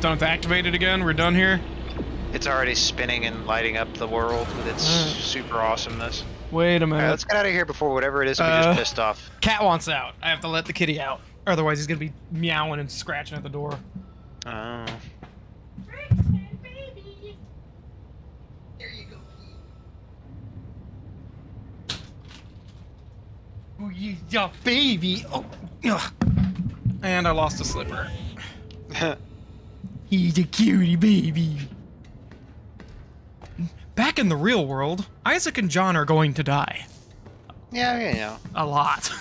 Don't activate it again? We're done here? It's already spinning and lighting up the world with its super awesomeness. Wait a minute. Right, let's get out of here before whatever it is we uh, just pissed off. Cat wants out. I have to let the kitty out. Otherwise, he's going to be meowing and scratching at the door. Oh. Uh. Oh, yeah, baby. Oh, yeah. And I lost a slipper. He's a cutie baby. Back in the real world, Isaac and John are going to die. Yeah, you know. A lot.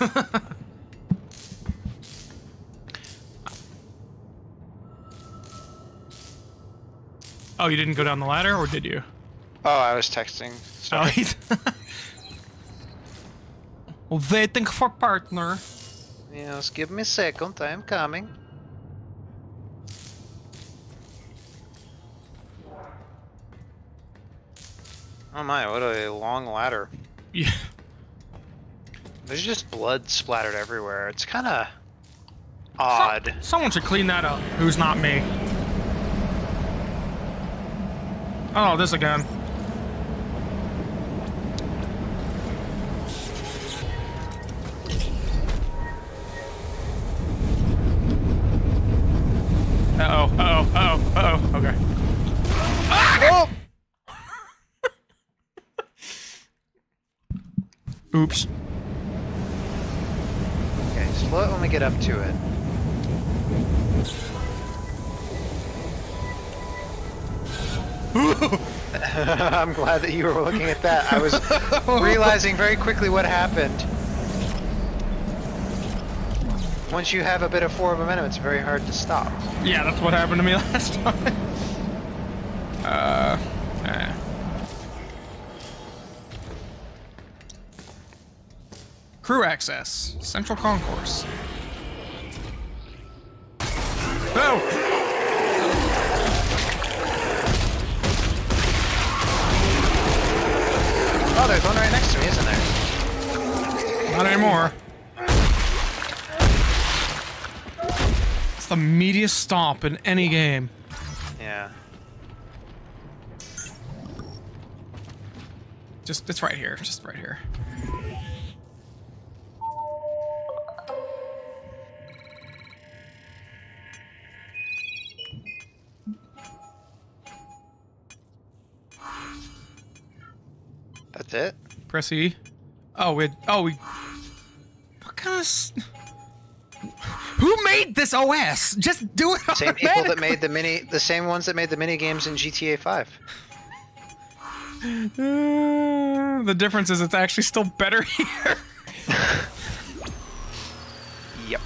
oh, you didn't go down the ladder, or did you? Oh, I was texting. Oh, Sorry. Oh, he's waiting for partner. Yes, give me a second. I am coming. Oh my, what a long ladder. Yeah. There's just blood splattered everywhere. It's kind of odd. Someone should clean that up. Who's not me? Oh, this again. Uh-oh, uh-oh, uh-oh, uh-oh, okay. Oops. Okay, slow it when we get up to it. I'm glad that you were looking at that. I was realizing very quickly what happened. Once you have a bit of forward momentum, it's very hard to stop. Yeah, that's what happened to me last time. Uh, Crew access, central concourse. Oh! Oh, there's one right next to me, isn't there? Not anymore. It's the meatiest stomp in any game. Yeah. Just, it's right here. Just right here. That's it? Press E. Oh, we. Oh, we. What kind of. Who made this OS? Just do it. Same people that made the mini, the same ones that made the mini games in GTA 5. Uh, the difference is it's actually still better here. Yep.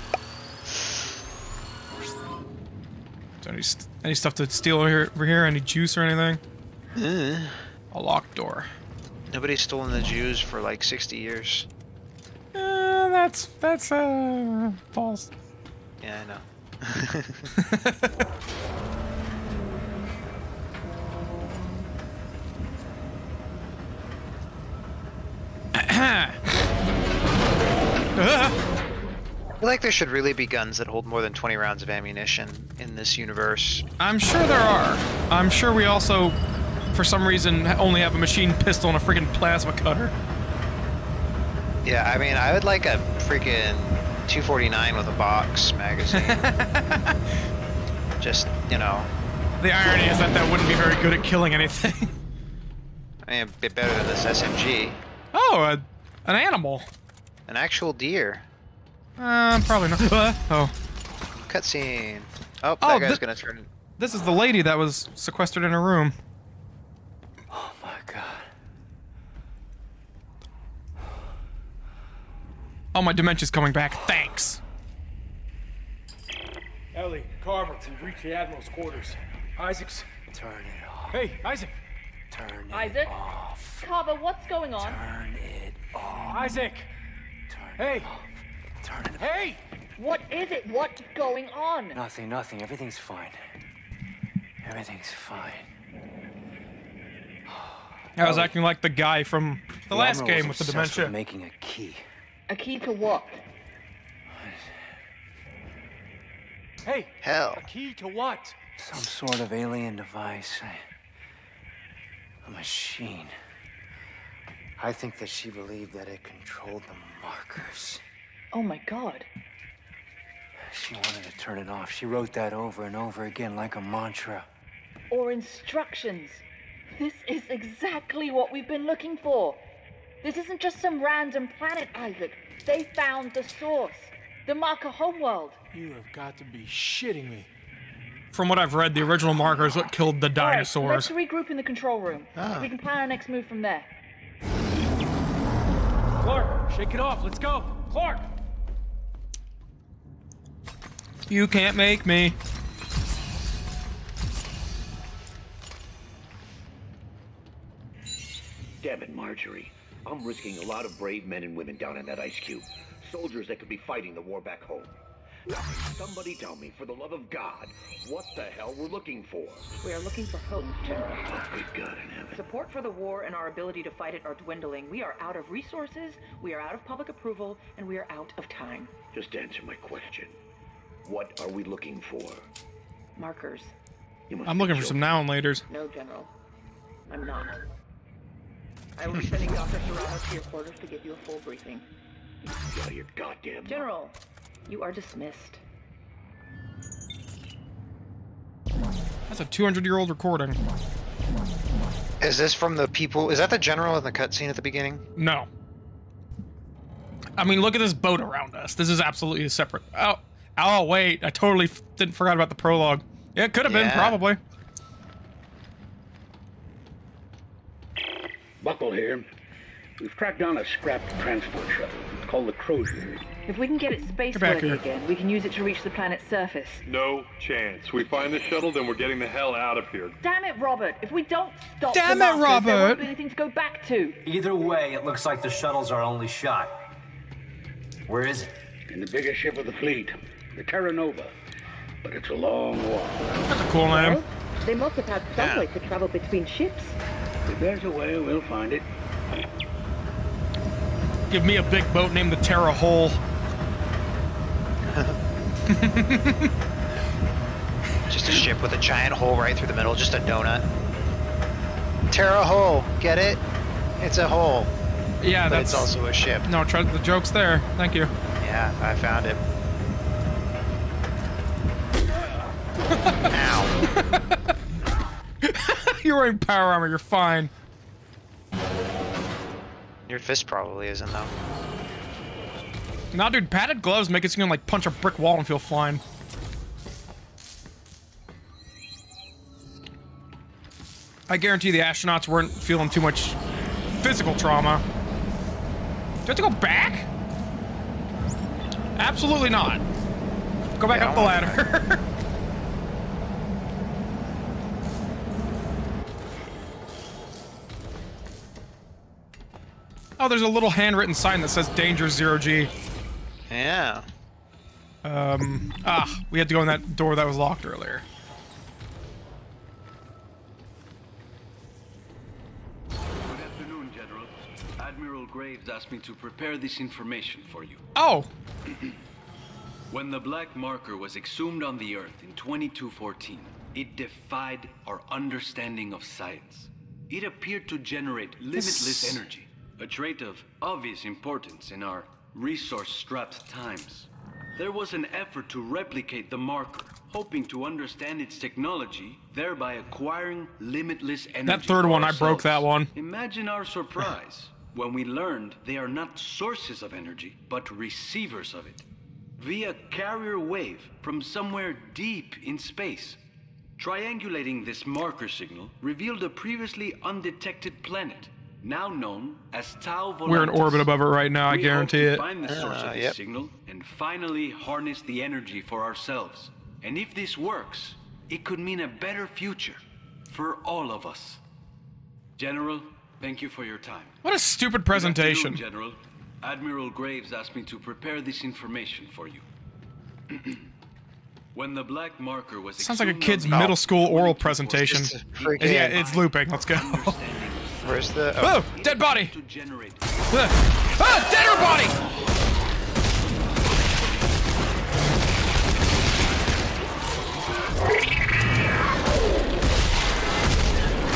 Any, st- any stuff to steal over here, over here? Any juice or anything? Uh, A locked door. Nobody's stolen the Jews for like 60 years. Uh, that's that's uh false. Yeah, I know. I feel like there should really be guns that hold more than 20 rounds of ammunition in this universe. I'm sure there are. I'm sure we also, for some reason, only have a machine pistol and a freaking plasma cutter. Yeah, I mean, I would like a freaking 249 with a box magazine. Just, you know, The irony is that that wouldn't be very good at killing anything. I mean, a bit better than this SMG. oh, a, an animal. An actual deer. Uh, probably not. Uh, oh, Cutscene. Oh, Oh, that guy's gonna turn. this is the lady that was sequestered in her room. Oh my god. Oh, my dementia's coming back. Thanks. Ellie, Carver, we've reached the Admiral's quarters. Isaac's. Turn it off. Hey, Isaac. Turn it Isaac? off. Carver, what's going on? Turn it off. Isaac. Hey. Turn it Hey! What is it? What's going on? Nothing, nothing. Everything's fine. Everything's fine. I was acting like the guy from the last Admiral game was with the obsessed dementia. making a key. A key to what? Hey! Hell. A key to what? Some sort of alien device. A machine. I think that she believed that it controlled the markers. Oh my god. She wanted to turn it off. She wrote that over and over again like a mantra. Or instructions. This is exactly what we've been looking for. This isn't just some random planet, Isaac. They found the source. The marker homeworld. You have got to be shitting me. From what I've read, the original marker is what killed the All right, dinosaurs. let's regroup in the control room. Ah. We can plan our next move from there. Clarke, shake it off. Let's go. Clarke! You can't make me. Damn it, Marjorie. I'm risking a lot of brave men and women down in that ice cube. Soldiers that could be fighting the war back home. Now, can somebody tell me, for the love of God, what the hell we're looking for? We are looking for hope, General. Oh, good God in heaven. Support for the war and our ability to fight it are dwindling. We are out of resources, we are out of public approval, and we are out of time. Just answer my question. What are we looking for? Markers. I'm be looking for some now and laters. No, General. I'm not. I will be sending Dr. Serrano to your quarters to give you a full briefing. Get out of your goddamn General, you are dismissed. That's a 200 year old recording. Is this from the people? Is that the general in the cutscene at the beginning? No. I mean, look at this boat around us. This is absolutely a separate. Oh, oh, wait. I totally f- didn't forgot about the prologue. Yeah, it could have been, probably. Buckell here. We've tracked down a scrapped transport shuttle. It's called the Crozier. If we can get it space Get back worthy here. again, we can use it to reach the planet's surface. No chance. We find the shuttle, then we're getting the hell out of here. Damn it, Robert! If we don't stop Damn the it, Robert! there Robert. won't be anything to go back to. Either way, it looks like the shuttle's our only shot. Where is it? In the biggest ship of the fleet, the Terra Nova. But it's a long walk. That's a cool name. They must have had some way to travel between ships. If there's a way, we'll find it. Give me a big boat named the Terra Hole. Just a ship with a giant hole right through the middle, just a donut. Terra hole, get it? It's a hole. Yeah, but that's it's also a ship. No, try, the joke's there. Thank you. Yeah, I found it. You're wearing power armor. You're fine. Your fist probably isn't though. Nah, dude, padded gloves make it seem like punch a brick wall and feel fine. I guarantee the astronauts weren't feeling too much physical trauma. Do you have to go back? Absolutely not. Go back Yeah, up the ladder. oh, there's a little handwritten sign that says danger zero G. Yeah. Um, ah, we had to go in that door that was locked earlier. Good afternoon, General. Admiral Graves asked me to prepare this information for you. Oh! When the black marker was exhumed on the Earth in 2214, it defied our understanding of science. It appeared to generate limitless This- energy, a trait of obvious importance in our resource-strapped times. There was an effort to replicate the marker, hoping to understand its technology, thereby acquiring limitless energy. That third one, I broke that one. Imagine our surprise when we learned they are not sources of energy, but receivers of it. Via carrier wave from somewhere deep in space. Triangulating this marker signal revealed a previously undetected planet, now known as Tau Volantis. We're in orbit above it right now, I We hope guarantee to it. Find the source Uh, of this yep. signal and finally harness the energy for ourselves. And if this works, it could mean a better future for all of us. General, thank you for your time. What a stupid Good afternoon, presentation. General. Admiral Graves asked me to prepare this information for you. when the black marker was Sounds like a kid's middle school oral presentation. Just Yeah, it's looping. Let's go. Where's the? Oh, dead body! To Ah, ah, deader body!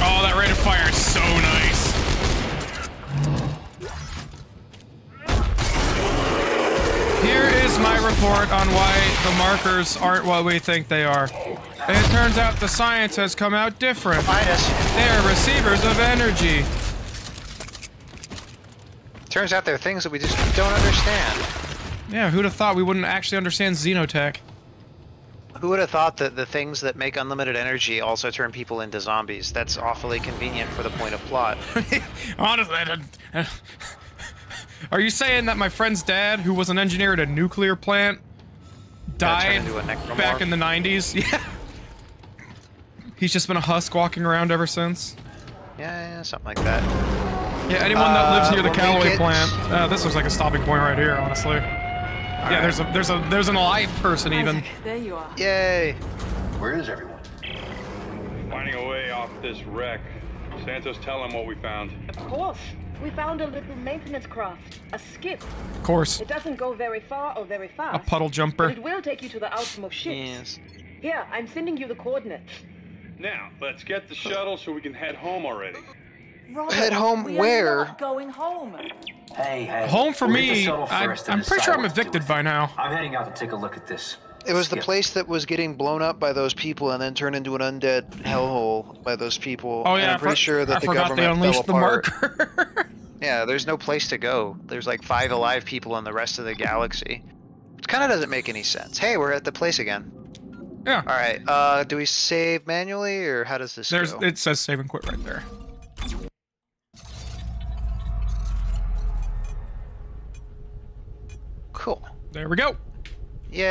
Oh, that rate of fire is so nice. Here is my report on why the markers aren't what we think they are. It turns out the science has come out different. They are receivers of energy. Turns out there are things that we just don't understand. Yeah, who'd have thought we wouldn't actually understand xenotech? Who would have thought that the things that make unlimited energy also turn people into zombies? That's awfully convenient for the point of plot. Honestly, are you saying that my friend's dad, who was an engineer at a nuclear plant, died into a necromorph? back in the 90s? Yeah. He's just been a husk walking around ever since. Yeah, yeah, something like that. Yeah, anyone that lives Uh, near the Callaway make plant, uh, this looks like a stopping point right here, honestly. yeah, there's a there's a there's an alive person even. There you are. Yay! Where is everyone? Finding a way off this wreck. Santos, tell him what we found. Of course. We found a little maintenance craft. A skip. Of course. It doesn't go very far or very fast. A puddle jumper. But it will take you to the outmost ships. Yes. Here, I'm sending you the coordinates. Now, let's get the shuttle so we can head home already. Robert, Head home we where? Are not going home. Hey, hey. Home for the me, shuttle I'm, first and I'm pretty sure I'm what to do evicted by now. I'm heading out to take a look at this. It was the place that was getting blown up by those people and then turned into an undead hellhole by those people. Oh And yeah, I'm pretty for- sure that I the forgot they government unleashed the apart. marker. Yeah, there's no place to go. There's like five alive people in the rest of the galaxy. Which kind of doesn't make any sense. Hey, we're at the place again. Yeah. All right. Uh, do we save manually or how does this There's go? it says save and quit right there. Cool. There we go. Yeah.